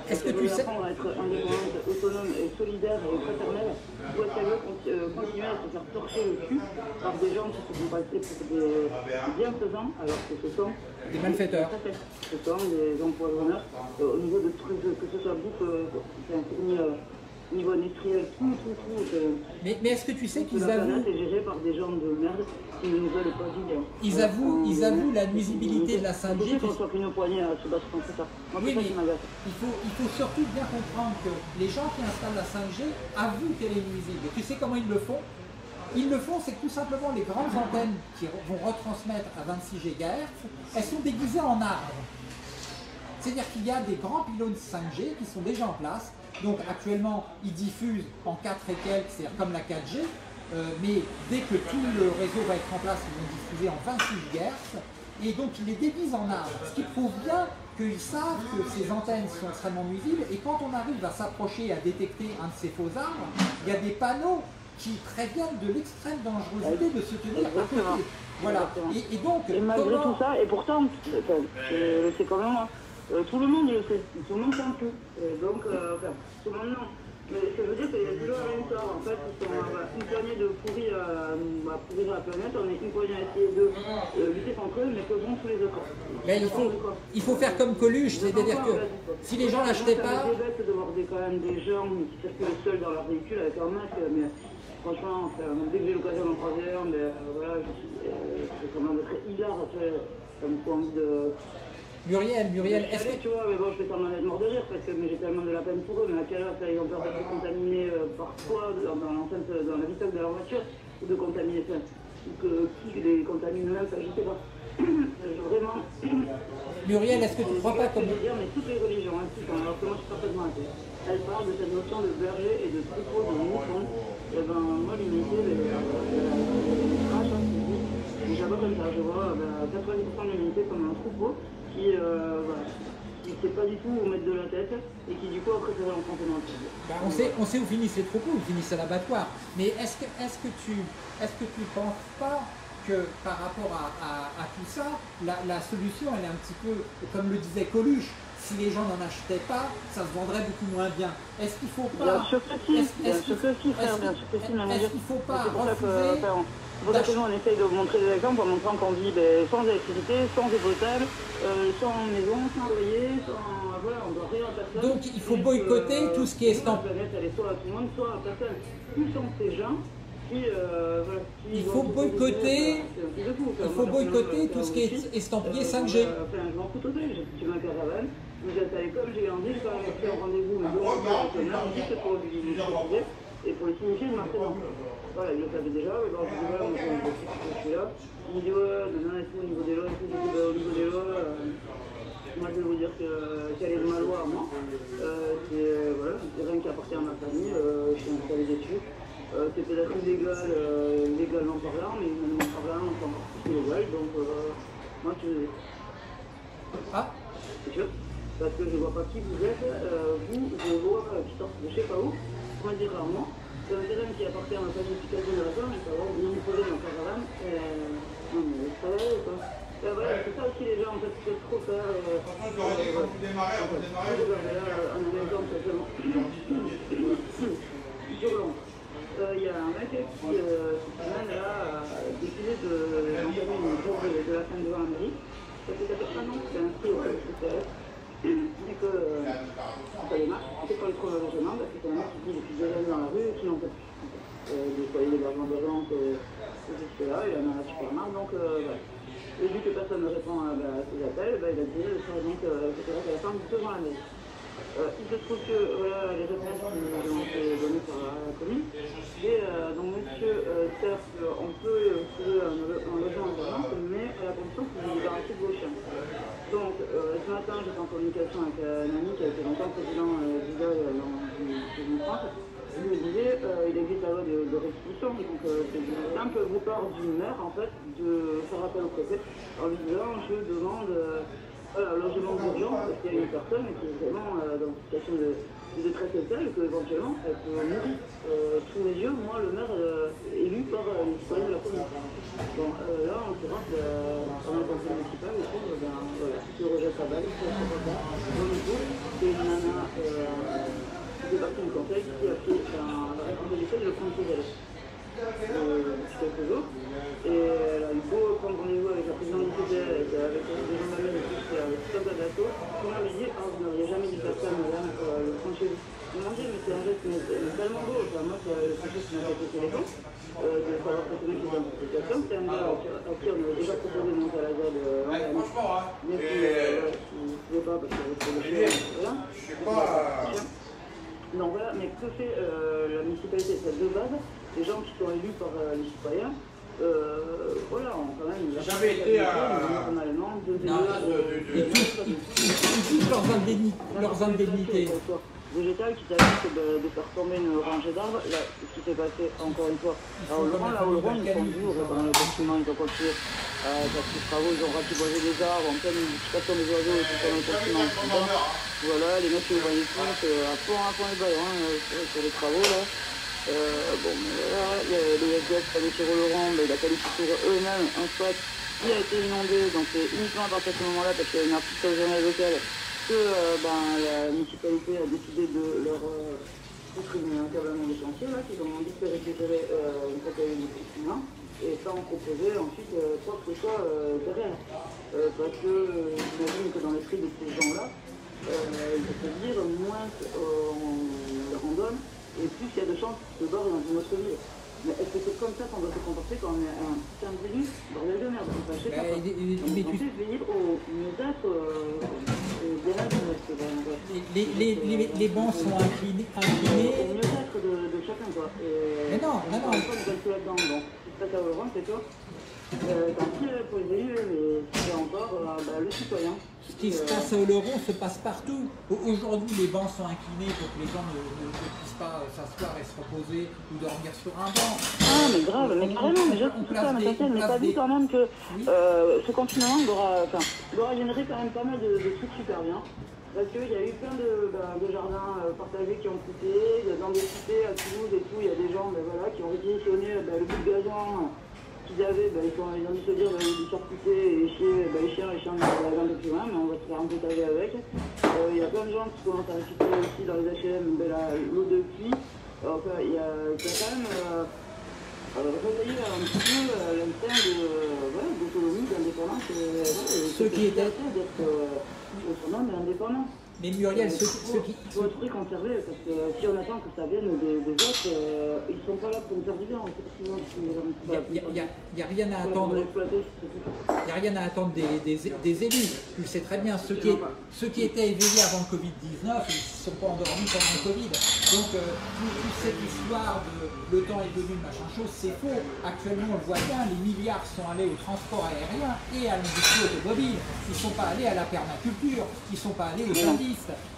Est-ce que tu sais- apprendre à être indépendante, autonome et solidaire et fraternelle, ou est-ce qu'elle veut conti- euh, continuer à se faire torcher le cul par des gens qui se font passer pour des bienfaisants alors que ce sont Des malfaiteurs. Ce sont des empoisonneurs euh, au niveau de trucs, que ce soit bouffe, euh, c'est un euh, au niveau industriel, tout, tout, tout. euh, Mais, mais est-ce que tu sais qu'ils avouent planète est gérée par des gens de merde qui ne nous veulent pas du bien. Ils avouent- ils avouent la nuisibilité de la 5G, C'est qu'on puis- soit qu'une poignée à se battre contre ça. Moi, Oui, ça mais il faut, il faut surtout bien comprendre que les gens qui installent la 5G avouent qu'elle est nuisible. Et tu sais comment ils le font? Ils le font, c'est que tout simplement les grandes antennes qui vont retransmettre à 26 GHz, elles sont déguisées en arbres. C'est-à-dire qu'il y a des grands pylônes 5G qui sont déjà en place. Donc actuellement, ils diffusent en 4 et quelques, c'est-à-dire comme la 4G. euh, mais dès que tout le réseau va être en place, ils vont diffuser en 26 GHz. Et donc ils les déguisent en arbres. Ce qui prouve bien qu'ils savent que ces antennes sont extrêmement nuisibles. Et quand on arrive à s'approcher et à détecter un de ces faux arbres, il y a des panneaux qui préviennent de l'extrême dangerosité de se tenir à côté. Voilà. Et, et donc, Et malgré comment- tout ça, et pourtant, c'est c'est quand même moi. Euh, tout le monde le sait, tout le monde s'en fout. Et donc, euh, enfin, tout le monde non. Mais ça veut dire qu'il y a toujours la même histoire. En fait, ils sont euh, une poignée de pourrir, euh, à pourrir la planète, on est une poignée à essayer de lutter contre eux, mais que vont tous les autres Mais il faut, il faut faire comme Coluche, c'est-à-dire que si les gens l'achetaient pas, C'est bête de voir des, quand même des gens qui circulent seuls dans leur véhicule avec leur masque, mais franchement, enfin, dès que j'ai l'occasion d'en croiser un, mais, euh, voilà, je suis c'est quand même très hilar, tu vois, ça me fait envie de... Muriel, Muriel, est-ce que tu vois, mais bon, je fais semblant d'être mort de rire parce que j'ai tellement de la peine pour eux, mais à quelle heure ils ont peur d'être contaminés euh, par toi dans, l'enceinte, dans la vitesse de leur voiture, ou de contaminer ça, ou que qui les contamine eux-mêmes, ça, je sais pas. Je- Vraiment, Muriel, est-ce que tu crois pas comme je veux dire, mais toutes les religions, hein, toutes, alors que moi je suis parfaitement athée, elles parlent de cette notion de berger et de troupeau, de mouton. Et ben moi hein, c'est la vois comme ça, je vois ben, 90% de l'humanité comme un troupeau qui, euh, voilà, ne sait pas du tout où mettre de la tête et qui du coup l'enfoncer dans le. Bah, on, sait, on sait où finissent les troupeaux, ils finissent à l'abattoir. Mais est-ce que, est que tu est que tu penses pas que par rapport à, à- à tout ça, la, la solution elle est un petit peu, comme le disait Coluche, si les gens n'en achetaient pas, ça se vendrait beaucoup moins bien. Est-ce qu'il faut pas Bien sûr que si, est-ce- bien est-ce sûr que si, frère, est-ce bien qu'il- sûr que si, mais Est-ce qu'il faut pas refuser pour ça que nous on essaye de vous montrer des exemples en montrant qu'on vit ben, sans électricité, sans eau potable, euh, sans maison, sans loyer, sans. Voilà, on doit rien à personne. Donc, il faut que, boycotter euh, tout ce qui est La stamp- planète elle est soit à tout le monde, soit à personne. Où sont ces gens qui, euh, voilà, qui Il faut boycotter- euh, Il faut boycotter tout ce qui est estampillé Euh, 5G. moi, Enfin, je m'en fous total, j'ai j'ai ma caravane, vous êtes à l'école, j'ai grandi, j'ai quand même pris un rendez-vous, mais bon, avec le maire, juste pour lui lui préciser et pour lui signifier de ma présence. Voilà, il le savait déjà, mais bon, je dis voilà, moi je suis là. Il me dit ouais, et tout, au niveau des lois bah, au niveau des lois, euh, moi je vais vous dire que quelle est ma loi à moi. Euh, c'est euh, voilà, rien qui appartient à ma famille, euh, je suis installé dessus. Euh, c'est peut-être illégal, euh, légalement parlant, mais humainement parlant, c'est encore plus illégal, donc euh, moi je Ah, c'est sûr. Parce que je vois pas qui vous êtes. Euh, vous, je vois euh, de je sais pas où. Comment dire rarement. C'est un terrain qui à ma planification de la femme. Je vais venir me poser dans caravane. Euh, ou quoi euh, voilà, c'est ça aussi les gens en fait, c'est trop faire. Euh. En fait, moi, je vais là, un exemple. Euh, Il y a un mec qui, euh, cette semaine, là, a décidé de d'entamer une de, de la scène devant la mairie. Ça fait ça fait un an que c'est inscrit au. Et que euh, marque, c'est pas le trouve le logement, parce que c'est un mec qui depuis des années dans la rue, qui plus. Euh, des foyers d'hébergement euh, jusque là, il en a super marre, donc euh, voilà. Et vu que personne ne répond à, bah, à ses appels, bah, il a dit, donc, euh, je serai à la fin devant la mairie. Il se trouve que voilà, les réponses qui ont été données par la commune, et donc monsieur, certes, on peut trouver un, lo- un logement en mais à la condition que vous garantiez de vos chiens. Donc euh, ce matin, j'étais en communication avec euh, un ami qui a été longtemps président euh, d'IDA euh, dans France. Il me disait, euh, il existe la loi de, restitution, donc c'est un peu vous part du maire en fait de faire appel au préfet en lui disant je demande voilà, logement d'urgence parce qu'il y a une personne qui est vraiment dans une situation de, de détresse telle qu'éventuellement elle peut mourir euh, sous mes yeux, moi le maire euh, élu par euh, les citoyens de la commune. Bon, euh, là en l'occurrence, euh, par le conseil municipal, je trouve, ben, voilà, je rejette la balle, je ne sais pas quoi. Donc du coup, c'est une nana euh, qui fait partie du conseil qui a ben, la responsabilité de le prendre chez elle euh, depuis quelques jours. Et elle a eu prendre rendez-vous avec la présidente du et avec des gens de la mairie, et tout, avec tout un tas d'assos. Tout le monde lui dit Ah, vous n'auriez jamais dit personne, madame, pour euh, le prendre chez vous. Ils m'ont dit Mais c'est un geste mais, mais tellement beau. Enfin, moi, c'est euh, qui m'a. Euh, de savoir c'est. C'est un gars à qui on avait déjà proposé de monter à la euh, franchement, hein, Mais euh, ne pas parce je sais pas. Donc voilà, mais que fait euh, la municipalité Celle de base, les gens qui sont élus par euh, les citoyens, euh, voilà, ont quand même... Été à- Normalement, de Non, de- de- de- ils touchent leurs, indemni- leurs indemnités. Végétal qui s'agit de, de faire tomber une rangée d'arbres. Là, ce qui s'est passé encore une fois à Oloron, là, Oloron, ils sont durs pendant le confinement, ils ont continué à faire des travaux, ils ont ratiboisé des arbres en pleine multiplication des oiseaux et tout pendant le confinement. Voilà, les mecs qui voyaient tous euh, à fond, à fond les ballons hein, euh, sur, sur les travaux là. Euh, bon, voilà, les SDF avaient sur Laurent, mais il a fallu trouvent eux-mêmes un spot qui a été inondé, donc c'est uniquement à partir de ce moment-là, parce qu'il y a une article au journal local, que euh, ben, la municipalité a décidé de leur euh, supprimer un câblement de chantier, là, qu'ils ont dit de récupérer euh, une fois qu'il y a eu du confinement, et sans proposer ensuite quoi que ce soit derrière. Parce que j'imagine que dans l'esprit de ces gens-là, il faut se dire, moins on leur en donne, et plus il y a de chances de barrer dans une autre. Mais est-ce que c'est comme ça qu'on doit se comporter quand on est un putain de Bordel de merde, pas. Mais, mais- mais On est tu- censé veiller au mieux-être euh, euh, vrai. les, bancs sont inclinés. De, de chacun, quoi. Et, Mais non, calculé là-dedans. Donc, c'est euh, euh, pour les élus, mais c'est encore euh, bah, le citoyen. Ce qui se passe au Laurent se passe partout. Au- Aujourd'hui, les bancs sont inclinés pour que les gens ne, ne- ne puissent pas euh, s'asseoir et se reposer ou dormir sur un banc. Ah, mais grave, mais carrément, on- mais je on tout ça, mais t'as vu quand même que Oui. euh, ce confinement aura, enfin, il aura généré quand même pas mal de, de trucs super bien. Parce qu'il y a eu plein de, de jardins euh, partagés qui ont coûté, dans des cités à Toulouse et tout, il y a des gens ben, voilà, qui ont réquisitionné ben, le bout de gazon qu'ils avaient, ben, ils, ont, ils ont dû se dire ben, du charcuter et chier, ben, les chiens, les chiens, on va aller un peu plus loin, mais on va se faire un peu tailler avec. Euh, Il y a plein de gens qui commencent à récupérer aussi dans les HLM la- l'eau de pluie. Enfin, il y a, quand même. euh, euh, réveiller un petit peu euh, l'instinct de, euh, d'autonomie, d'indépendance. euh, d'être euh, autonome et indépendant. Mais Muriel, ceux, ceux qui, Il faut conserver, parce que euh, si on attend que ça vienne des, des autres, euh, ils sont pas là pour sinon, il n'y a, rien à attendre. Il n'y a rien à attendre des, des- des élus. Tu le sais très bien, ceux qui, ceux qui étaient éveillés avant le Covid-19, ils ne sont pas endormis pendant le Covid. Donc, euh, toute, cette histoire de le temps est venu, machin chose, c'est faux. Actuellement, on le voit bien, les milliards sont allés au transport aérien et à l'industrie automobile. Ils ne sont pas allés à la permaculture, ils ne sont pas allés aux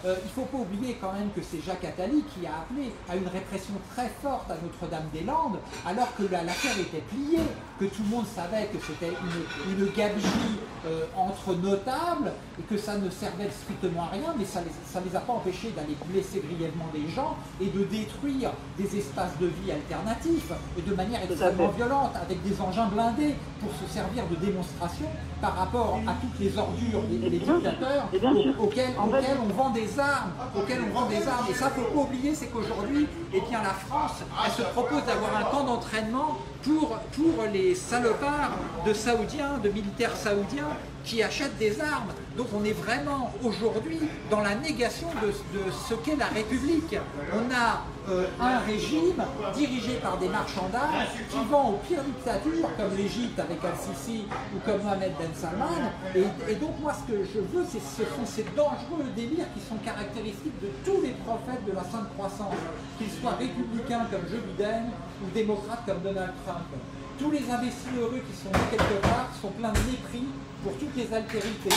Euh, il ne faut pas oublier quand même que c'est Jacques Attali qui a appelé à une répression très forte à Notre-Dame-des-Landes, alors que la- l'affaire était pliée, que tout le monde savait que c'était une, une gabegie euh, entre notables et que ça ne servait strictement à rien, mais ça ne les, a pas empêchés d'aller blesser grièvement des gens et de détruire des espaces de vie alternatifs et de manière extrêmement violente, avec des engins blindés pour se servir de démonstration par rapport à toutes les ordures des, des dictateurs bien sûr. On vend des armes, auxquels on vend des armes. Et ça, faut pas oublier, c'est qu'aujourd'hui, eh la France, elle se propose d'avoir un camp d'entraînement pour les salopards de Saoudiens, de militaires saoudiens qui achètent des armes. Donc on est vraiment aujourd'hui dans la négation de, ce qu'est la République. On a euh, un régime dirigé par des marchands d'armes qui vend aux pires dictatures comme l'Égypte avec Al-Sisi ou comme Mohamed Ben Salman. Et, et donc moi ce que je veux, ce sont ces dangereux délires qui sont caractéristiques de tous les prophètes de la Sainte Croissance, qu'ils soient républicains comme Joe Biden ou démocrates comme Donald Trump. Tous les imbéciles heureux qui sont nés quelque part sont pleins de mépris pour toutes les altérités.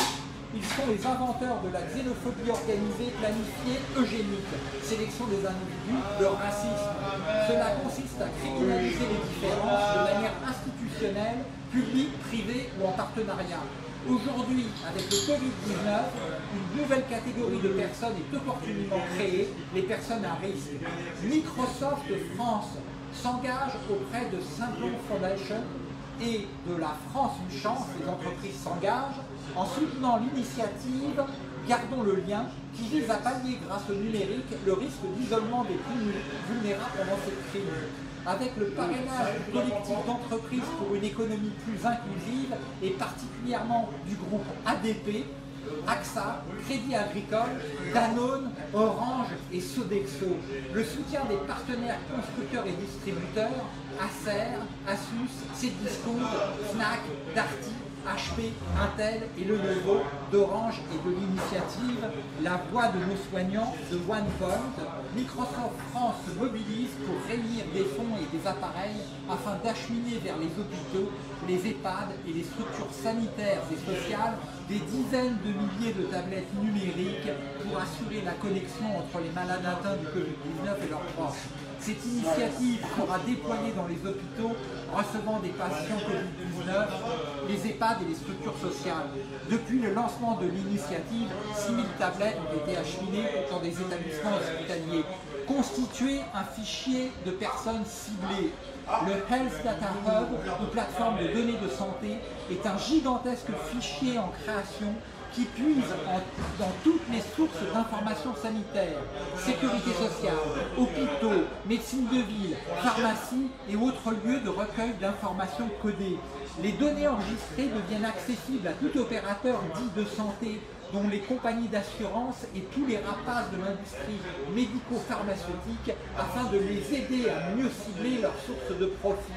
Ils sont les inventeurs de la xénophobie organisée, planifiée, eugénique, sélection des individus, leur racisme. Cela consiste à criminaliser les différences de manière institutionnelle, publique, privée ou en partenariat. Aujourd'hui, avec le Covid-19, une nouvelle catégorie de personnes est opportunément créée, les personnes à risque. Microsoft France s'engage auprès de Simplon Foundation et de la France une chance, les entreprises s'engagent en soutenant l'initiative Gardons le lien qui vise à pallier grâce au numérique le risque d'isolement des plus vulnérables pendant cette crise. Avec le parrainage du collectif d'entreprises pour une économie plus inclusive et particulièrement du groupe ADP, AXA, Crédit Agricole, Danone, Orange et Sodexo. Le soutien des partenaires constructeurs et distributeurs, Acer, Asus, Cdiscount, Fnac, Darty, HP, Intel et Lenovo, d'Orange et de l'initiative La Voix de nos soignants de OnePoint, Microsoft France se mobilise pour réunir des fonds et des appareils afin d'acheminer vers les hôpitaux, les EHPAD et les structures sanitaires et sociales des dizaines de milliers de tablettes numériques pour assurer la connexion entre les malades atteints du Covid-19 et leurs proches. Cette initiative sera déployée dans les hôpitaux recevant des patients Covid-19, les EHPAD et les structures sociales. Depuis le lancement de l'initiative, 6000 tablettes ont été acheminées dans des établissements hospitaliers. Constituer un fichier de personnes ciblées. Le Health Data Hub, ou plateforme de données de santé, est un gigantesque fichier en création qui puise dans toutes les sources d'informations sanitaires, sécurité sociale, hôpitaux, médecine de ville, pharmacie et autres lieux de recueil d'informations codées. Les données enregistrées deviennent accessibles à tout opérateur dit de santé dont les compagnies d'assurance et tous les rapaces de l'industrie médico-pharmaceutique afin de les aider à mieux cibler leurs sources de profit.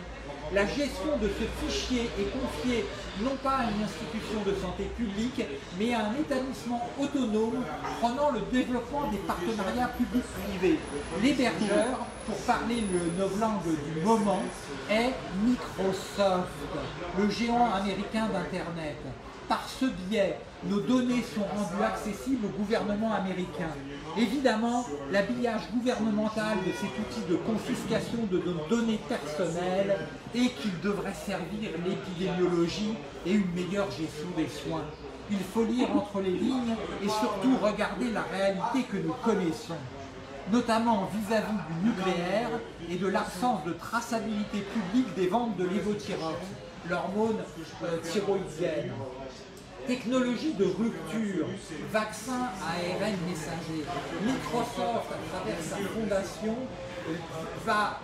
La gestion de ce fichier est confiée non pas à une institution de santé publique, mais à un établissement autonome prenant le développement des partenariats publics-privés. L'hébergeur, pour parler le novlangue du moment, est Microsoft, le géant américain d'Internet. Par ce biais, nos données sont rendues accessibles au gouvernement américain. Évidemment, l'habillage gouvernemental de cet outil de confiscation de nos données personnelles est qu'il devrait servir l'épidémiologie et une meilleure gestion des soins. Il faut lire entre les lignes et surtout regarder la réalité que nous connaissons notamment vis-à-vis du nucléaire et de l'absence de traçabilité publique des ventes de l'évothyrox, l'hormone euh, thyroïdienne. Technologie de rupture, vaccin ARN messager. Microsoft, à travers sa fondation, euh, va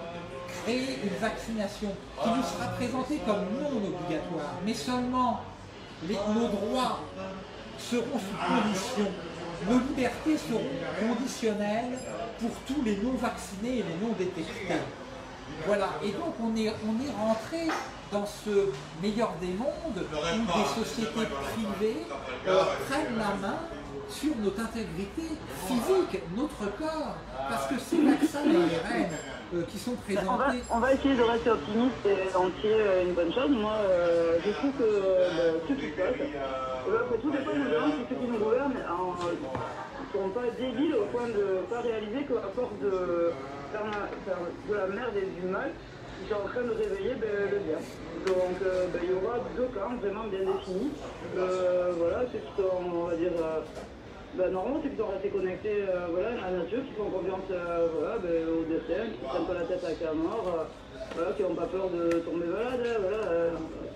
créer une vaccination qui nous sera présentée comme non obligatoire, mais seulement nos droits seront sous condition. nos libertés seront conditionnelles pour tous les non-vaccinés et les non-détectés. Voilà, et donc on est, on est rentré dans ce meilleur des mondes où des sociétés privées euh, prennent la main sur notre intégrité physique, notre corps, parce que ces vaccins ARN euh, qui sont On va, présentés on va essayer de rester optimiste et en tirer une bonne chose. Moi, euh, je trouve que euh, ceux qui euh, après tout dépend de gens, si ceux qui nous gouvernent ne sont pas débiles au point de ne pas réaliser qu'à force de faire de la merde et du mal, ils sont en train de réveiller ben, le bien. Donc euh, ben, il y aura deux camps vraiment bien définis. Euh, voilà, ceux qui sont, on va dire, euh, ben, normalement, ceux qui sont restés connectés voilà, à la nature, qui font confiance voilà, au destin, qui ne prennent pas la tête avec la mort, qui n'ont pas peur de tomber malade, hein, voilà,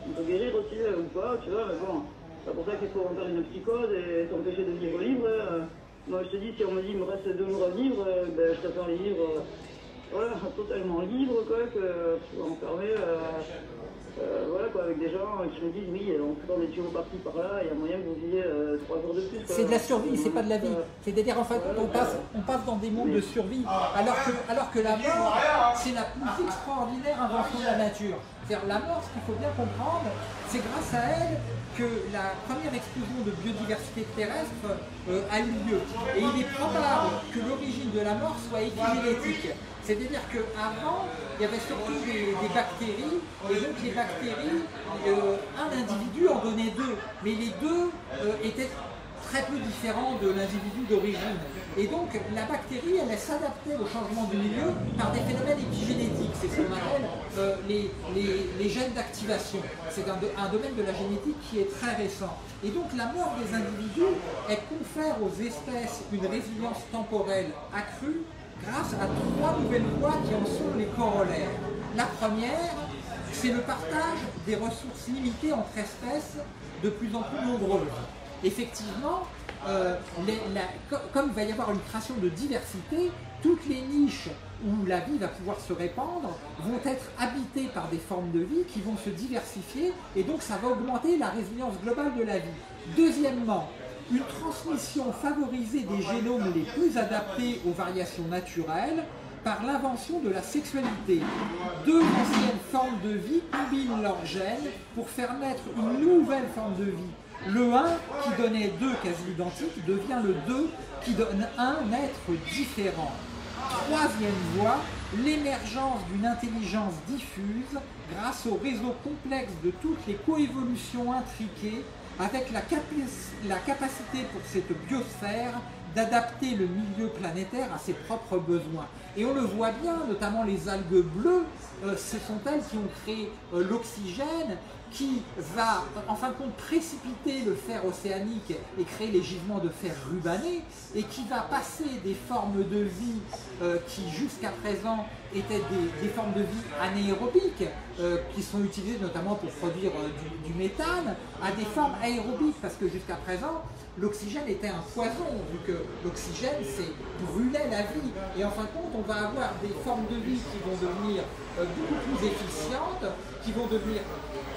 on peut guérir aussi euh, ou pas, tu vois, mais bon, c'est pour ça qu'il faut en faire une psychose et s'empêcher de vivre libre. hein. Moi, je te dis, si on me dit, il me reste deux jours à vivre, ben, je préfère les vivre voilà, totalement libre, quoi, que enfermé. Euh, euh, voilà quoi, avec des gens qui me disent oui, on fait des tuyaux partis par là, il y a moyen que vous viviez euh, trois jours de plus. C'est de la survie, c'est pas de la vie. Euh, C'est-à-dire, en fait, on passe, on passe dans des mondes de survie, alors que, alors que la mort, c'est la plus extraordinaire invention de la nature. C'est-à-dire, la mort, ce qu'il faut bien comprendre, c'est grâce à elle que la première explosion de biodiversité terrestre euh, a eu lieu. Et il est probable que l'origine de la mort soit épigénétique. C'est-à-dire qu'avant, il y avait surtout des, bactéries, et donc les bactéries, euh, un individu en donnait deux, mais les deux euh, étaient très peu différents de l'individu d'origine. Et donc la bactérie, elle, elle s'adaptait au changement du milieu par des phénomènes épigénétiques. C'est ce qu'on appelle euh, les, gènes d'activation. C'est un, un domaine de la génétique qui est très récent. Et donc la mort des individus, elle confère aux espèces une résilience temporelle accrue grâce à trois nouvelles voies qui en sont les corollaires. La première, c'est le partage des ressources limitées entre espèces de plus en plus nombreuses. Effectivement, euh, comme il va y avoir une création de diversité, toutes les niches où la vie va pouvoir se répandre vont être habitées par des formes de vie qui vont se diversifier et donc ça va augmenter la résilience globale de la vie. Deuxièmement, une transmission favorisée des génomes les plus adaptés aux variations naturelles par l'invention de la sexualité. Deux anciennes formes de vie combinent leurs gènes pour faire naître une nouvelle forme de vie. Le 1 qui donnait deux quasi identiques devient le 2 qui donne un être différent. Troisième voie, l'émergence d'une intelligence diffuse grâce au réseau complexe de toutes les coévolutions intriquées avec la, capacité pour cette biosphère d'adapter le milieu planétaire à ses propres besoins. Et on le voit bien, notamment les algues bleues, euh, ce sont elles qui ont créé euh, l'oxygène qui va en fin de compte précipiter le fer océanique et créer les gisements de fer rubané et qui va passer des formes de vie euh, qui jusqu'à présent étaient des, formes de vie anaérobiques euh, qui sont utilisées notamment pour produire euh, du méthane à des formes aérobiques parce que jusqu'à présent l'oxygène était un poison vu que l'oxygène c'est brûlait la vie. Et en fin de compte on va avoir des formes de vie qui vont devenir euh, beaucoup plus efficientes qui vont devenir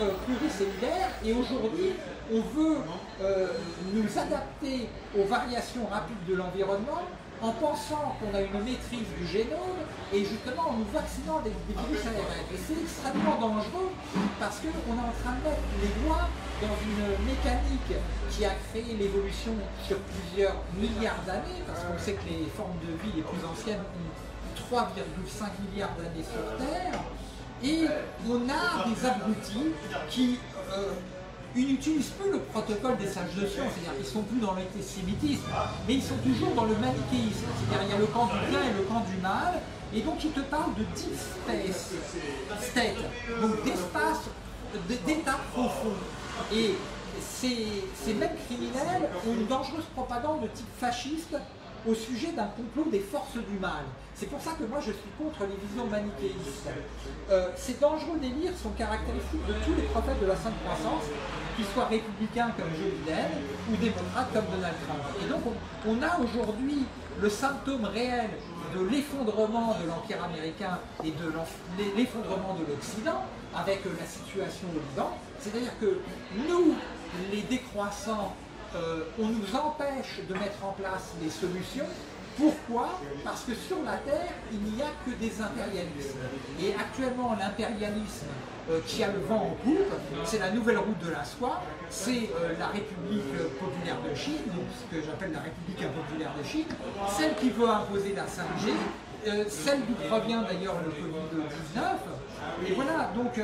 euh, pluricellulaires et aujourd'hui on veut euh, nous adapter aux variations rapides de l'environnement en pensant qu'on a une maîtrise du génome et justement en nous vaccinant des, des virus ARN. Et c'est extrêmement dangereux parce qu'on est en train de mettre les doigts dans une mécanique qui a créé l'évolution sur plusieurs milliards d'années, parce qu'on sait que les formes de vie les plus anciennes ont 3,5 milliards d'années sur Terre. Et on a des abrutis qui euh, ils n'utilisent plus le protocole des sages de science, c'est-à-dire qu'ils ne sont plus dans l'antisémitisme, mais ils sont toujours dans le manichéisme, c'est-à-dire il y a le camp du bien et le camp du mal, et donc ils te parlent de deep space, state, donc d'espace, d'état profond. Et ces, ces mêmes criminels ont une dangereuse propagande de type fasciste au sujet d'un complot des forces du mal. C'est pour ça que moi je suis contre les visions manichéistes. Euh, ces dangereux délires sont caractéristiques de tous les prophètes de la sainte croissance, qu'ils soient républicains comme Joe Biden ou démocrates comme Donald Trump. Et donc on, on a aujourd'hui le symptôme réel de l'effondrement de l'Empire américain et de l'effondrement de l'Occident avec la situation au Liban. C'est-à-dire que nous, les décroissants, euh, on nous empêche de mettre en place les solutions. Pourquoi? Parce que sur la Terre, il n'y a que des impérialismes. Et actuellement, l'impérialisme euh, qui a le vent en poupe, c'est la nouvelle route de la soie, c'est euh, la République populaire de Chine, ce que j'appelle la République impopulaire de Chine, celle qui veut imposer la 5G, euh, celle d'où provient d'ailleurs le Covid-19. Et voilà, donc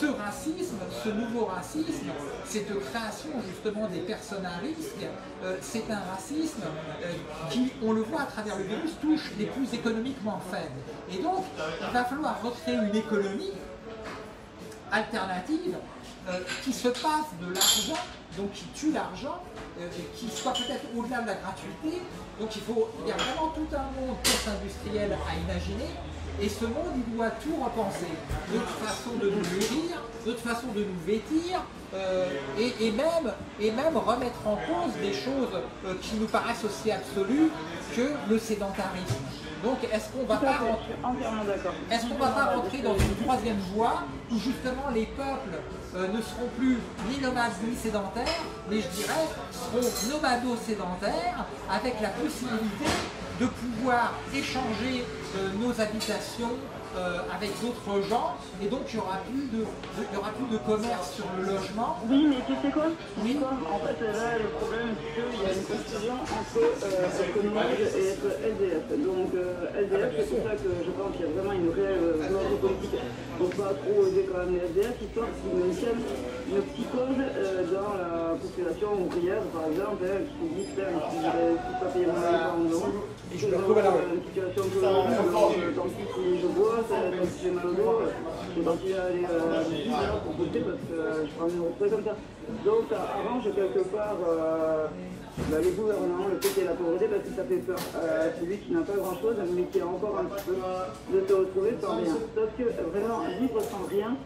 ce racisme, ce nouveau racisme, cette création justement des personnes à risque, euh, c'est un racisme euh, qui, on le voit à travers le virus, touche les plus économiquement faibles. Et donc, il va falloir recréer une économie alternative euh, qui se passe de l'argent, donc qui tue l'argent, qui soit peut-être au-delà de la gratuité. Donc il, il y a vraiment tout un monde post-industriel à imaginer. Et ce monde, il doit tout repenser. Notre façon de nous nourrir, notre façon de nous vêtir, euh, et, et même, et même remettre en cause des choses euh, qui nous paraissent aussi absolues que le sédentarisme. Donc est-ce qu'on va pas rentrer est-ce qu'on ne va pas rentrer dans une troisième voie où justement les peuples euh, ne seront plus ni nomades ni sédentaires, mais je dirais seront nomado-sédentaires avec la possibilité de pouvoir échanger nos habitations euh, avec d'autres gens et donc il n'y aura, plus de, de- il y aura plus de commerce sur le logement. Oui, mais tu sais quoi Oui. Quoi En fait, là, le problème, c'est qu'il y a une confusion entre euh, nomade et être SDF. Donc, euh, SDF, c'est pour ça que je pense qu'il y a vraiment une réelle euh, volonté politique. Donc, pas trop aider quand même les SDF, histoire qu'ils maintiennent une psychose euh, dans la population ouvrière, par exemple, hein, qui dit, si je ne suis pas payé mon Et je me retrouve à la rue. une situation que euh, tant pis si je bois, tant pis si j'ai mal au dos, je à aller euh, à pour bosser parce que euh, je prends me retrouver comme ça. Donc ça arrange quelque part euh, bah, les gouvernants, le côté de la pauvreté parce que ça fait peur à celui qui n'a pas grand chose mais qui a encore un petit peu de se retrouver sans rien. Sauf que euh, vraiment vivre sans rien,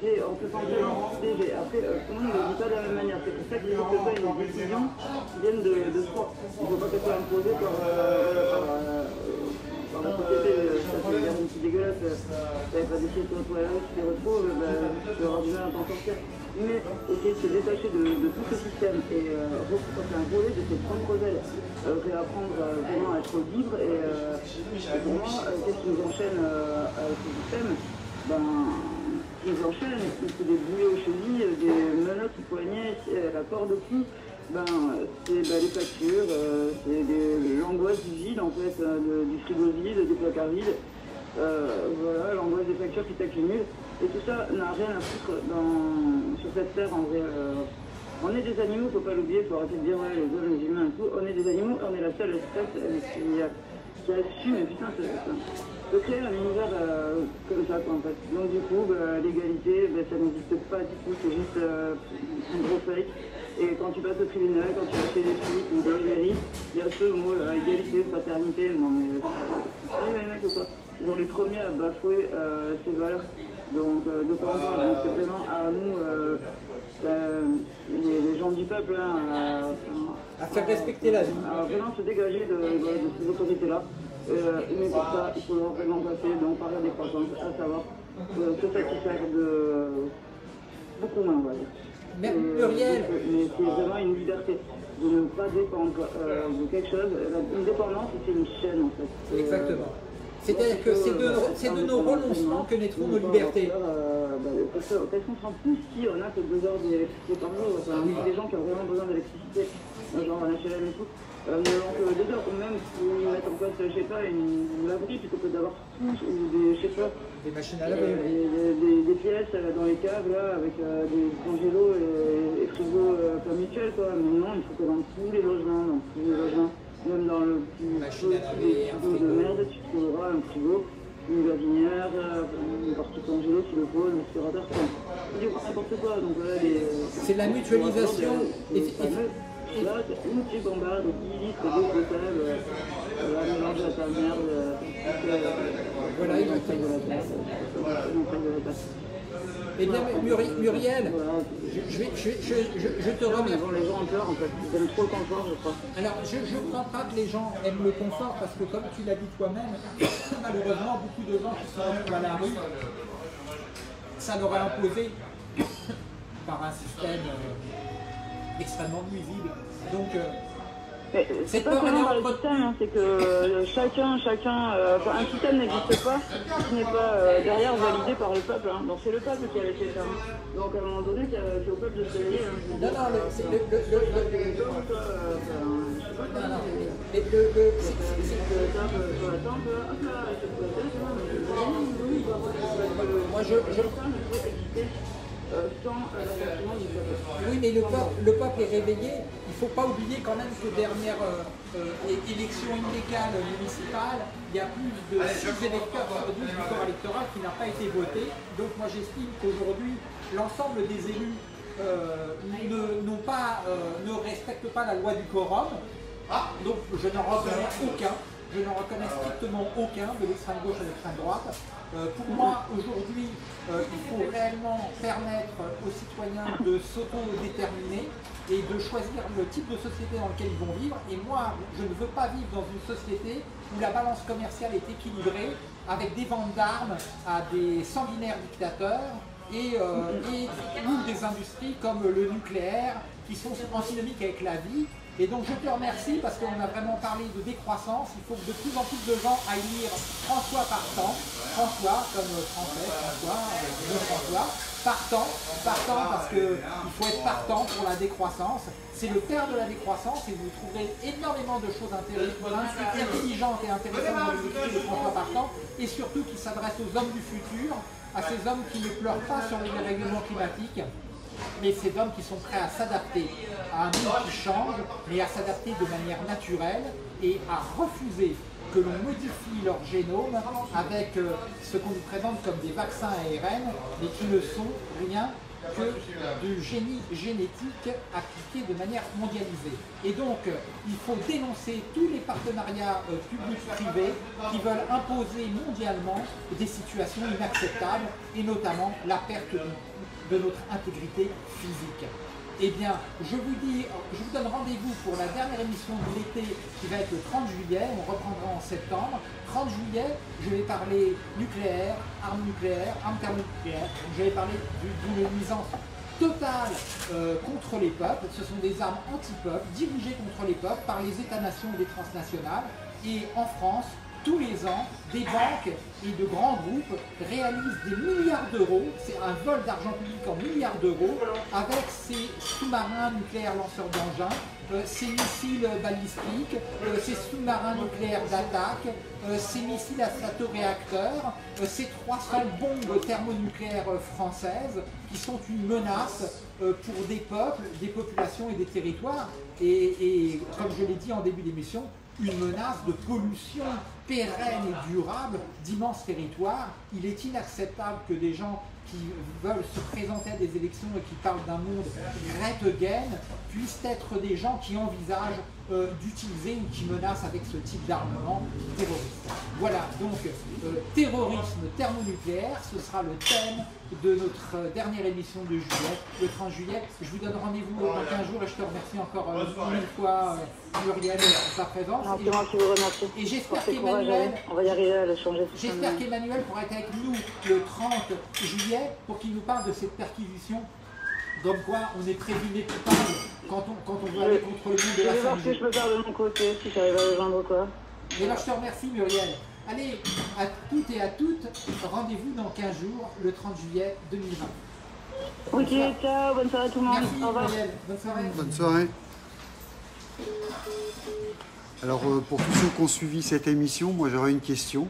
c'est- on peut s'en protéger. Après, euh, tout le monde ne le dit pas de la même manière. C'est pour ça qu'il faut que pas une décision qui vienne de, de soi. Il ne faut pas que ça soit imposé par, euh, euh, par la société. euh, Ça fait un petit dégueulasse. euh, T'avais pas décidé de te retrouver là, tu te retrouves, ben, tu auras du mal à t'en sortir. Mais essayer de se détacher de, de tout ce système et euh, un volet de ses propres ailes, euh, réapprendre euh, vraiment à être libre. Et, euh, et pour moi, qu'est-ce qui nous enchaîne à ce système? Ben, enchaînent, c'est des boulets aux chevilles, des menottes aux poignets, la corde au cou. Ben, c'est ben, les factures, euh, c'est des- l'angoisse du vide en fait, euh, du frigo vide, des placards vides. Euh, voilà, l'angoisse des factures qui s'accumulent. Et tout ça n'a rien à foutre dans, sur cette terre en vrai. euh. on est des animaux, faut pas l'oublier, faut arrêter de dire les hommes, les humains tout. On est des animaux, on est la seule espèce euh, qui, euh, qui assume, et putain, c'est ça. De créer un univers euh, comme ça, quoi, en fait. Donc, du coup, bah, l'égalité, bah, ça n'existe pas du tout, c'est juste euh, un gros fake. Et quand tu passes au tribunal, quand tu vas chez les flics ou dans les mairies, il y a ce mot, là, égalité, fraternité, non mais. Mecs ou quoi Ils sont les premiers à bafouer euh, ces valeurs. Donc, euh, de temps, donc, c'est vraiment à nous, euh, euh, les, les gens du peuple, hein, à, À faire respecter la vie. à vraiment se dégager de, de- de ces autorités-là. Euh, mais pour ça, il faut vraiment passer donc, par la décroissance, à savoir euh, se satisfaire de beaucoup moins, on va dire. Mais, Euh, Muriel, donc, Mais c'est vraiment une liberté de ne pas dépendre euh, de quelque chose. Une dépendance, c'est une chaîne en fait. Euh, exactement. C'est-à-dire que c'est de, c'est de nos renoncements que naîtront nos libertés. Euh, bah, parce qu'on s'en fout si on a que deux heures d'électricité par jour. Enfin, il y a des gens qui ont vraiment besoin d'électricité, euh, genre un HLM et tout. Euh, heures, ou même s'ils mettent en place, je sais pas, une laverie plutôt que d'avoir tout, ou des, je sais pas, Des machines à euh, laver. des, des- des- des pièces euh, dans les caves là, avec euh, des congélos et, et frigos euh, comme mutuels quoi. Mais non, il faut que dans tous les logements, dans tous les logements, même dans le petit frigo de merde, tu trouveras un frigo, une gazinière, euh, une partie congélo s'il le faut, un aspirateur, n'importe quoi. Donc voilà, C'est la mutualisation. Là, une tu bombardes 10 litres d'eau potable, euh, voilà, mélange à ta merde, euh, euh, Voilà, dans exactement. de la euh, tasse. Eh bien, Muri- Muriel, je, vais- je, je- je- je te remercie. les gens ont peur en fait, ils aiment trop le confort, je crois. Alors, je ne crois pas que les gens aiment le confort parce que, comme tu l'as dit toi-même, malheureusement, beaucoup de gens qui se retrouvent à la rue, ça leur est imposé par un système euh, extrêmement nuisible. Donc, euh, C'est pas seulement par le système, hein, c'est que euh, chacun, chacun, euh, un système n'existe pas qui n'est pas euh, derrière validé par le peuple. hein. Donc c'est le peuple qui a laissé ça. hein. Donc à un moment donné, c'est au peuple de se réveiller. hein. non, non, le, c'est le, le, le, euh, Moi, je- je- euh, euh. Oui, mais le peuple, le peuple est réveillé. Il ne faut pas oublier quand même que dernière euh, élection illégale municipale, il y a plus de 6 électeurs sur 12 du corps électoral qui n'a pas été voté. Donc moi j'estime qu'aujourd'hui, l'ensemble des élus euh, ne, n'ont pas, euh, ne respectent pas la loi du quorum. Donc je n'en reconnais aucun. Je n'en reconnais strictement aucun de l'extrême gauche à l'extrême droite. Euh, pour moi, aujourd'hui, il faut réellement permettre aux citoyens de s'auto-déterminer et de choisir le type de société dans lequel ils vont vivre. Et moi, je ne veux pas vivre dans une société où la balance commerciale est équilibrée avec des ventes d'armes à des sanguinaires dictateurs et, euh, ou des industries comme le nucléaire qui sont antinomiques avec la vie. Et donc je te remercie parce qu'on a vraiment parlé de décroissance. Il faut que de plus en plus de gens aillent lire François Partant, François comme français, François, euh, François, Partant, Partant parce qu'il faut être partant pour la décroissance. C'est le père de la décroissance et vous trouverez énormément de choses intéressantes, intelligentes et intéressantes dans écrits de François Partant et surtout qui s'adresse aux hommes du futur, à ces hommes qui ne pleurent pas sur les dérèglements climatiques, mais ces hommes qui sont prêts à s'adapter à un monde qui change, mais à s'adapter de manière naturelle et à refuser que l'on modifie leur génome avec euh, ce qu'on nous présente comme des vaccins ARN, mais qui ne sont rien que du génie génétique appliqué de manière mondialisée. Et donc, euh, il faut dénoncer tous les partenariats euh, publics-privés qui veulent imposer mondialement des situations inacceptables, et notamment la perte de de notre intégrité physique. Eh bien, je vous dis, je vous donne rendez-vous pour la dernière émission de l'été qui va être le 30 juillet. On reprendra en septembre. 30 juillet, je vais parler nucléaire, armes nucléaires, armes thermonucléaires. Je vais parler du- d'une nuisance totale euh, contre les peuples. Ce sont des armes anti-peuples, dirigées contre les peuples par les États-nations et les transnationales. Et en France, tous les ans, des banques et de grands groupes réalisent des milliards d'euros, c'est un vol d'argent public en milliards d'euros, avec ces sous-marins nucléaires lanceurs d'engins, euh, ces missiles balistiques, euh, ces sous-marins nucléaires d'attaque, euh, ces missiles à réacteurs, ces 300 bombes thermonucléaires françaises qui sont une menace pour des peuples, des populations et des territoires. Et, et comme je l'ai dit en début d'émission, une menace de pollution pérenne et durable d'immenses territoires. Il est inacceptable que des gens qui veulent se présenter à des élections et qui parlent d'un monde Grettgen puissent être des gens qui envisagent euh, d'utiliser ou qui menacent avec ce type d'armement terroriste. Voilà, donc euh, terrorisme thermonucléaire, ce sera le thème de notre euh, dernière émission de juillet, le 30 juillet. Je vous donne rendez-vous dans 15 jours et je te remercie encore euh, une fois, euh, Muriel, pour ta présence. Non, Et- qui vous remercie. et j'espère Portez courage, qu'Emmanuel allez. On va y arriver à le changer. ce J'espère système. qu'Emmanuel pourra être avec nous le 30 juillet pour qu'il nous parle de cette perquisition. Comme quoi on est présumé coupable quand on, quand on veut aller contre le monde de Je la vais voir ce que 5G. je peux faire de mon côté, si j'arrive à le joindre quoi. Et là je te remercie Muriel. Allez, à toutes et à toutes, rendez-vous dans 15 jours, le 30 juillet 2020. Ok, ciao, bonne soirée tout le monde. Merci Au revoir. Muriel, bonne soirée. Bonne soirée. Alors euh, pour tous ceux qui ont suivi cette émission, moi j'aurais une question.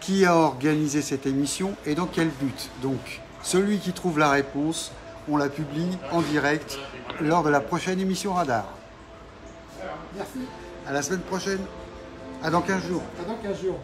Qui a organisé cette émission et dans quel but? Donc celui qui trouve la réponse, on la publie en direct lors de la prochaine émission Radar. Merci, À la semaine prochaine. À dans 15 jours. à dans 15 jours.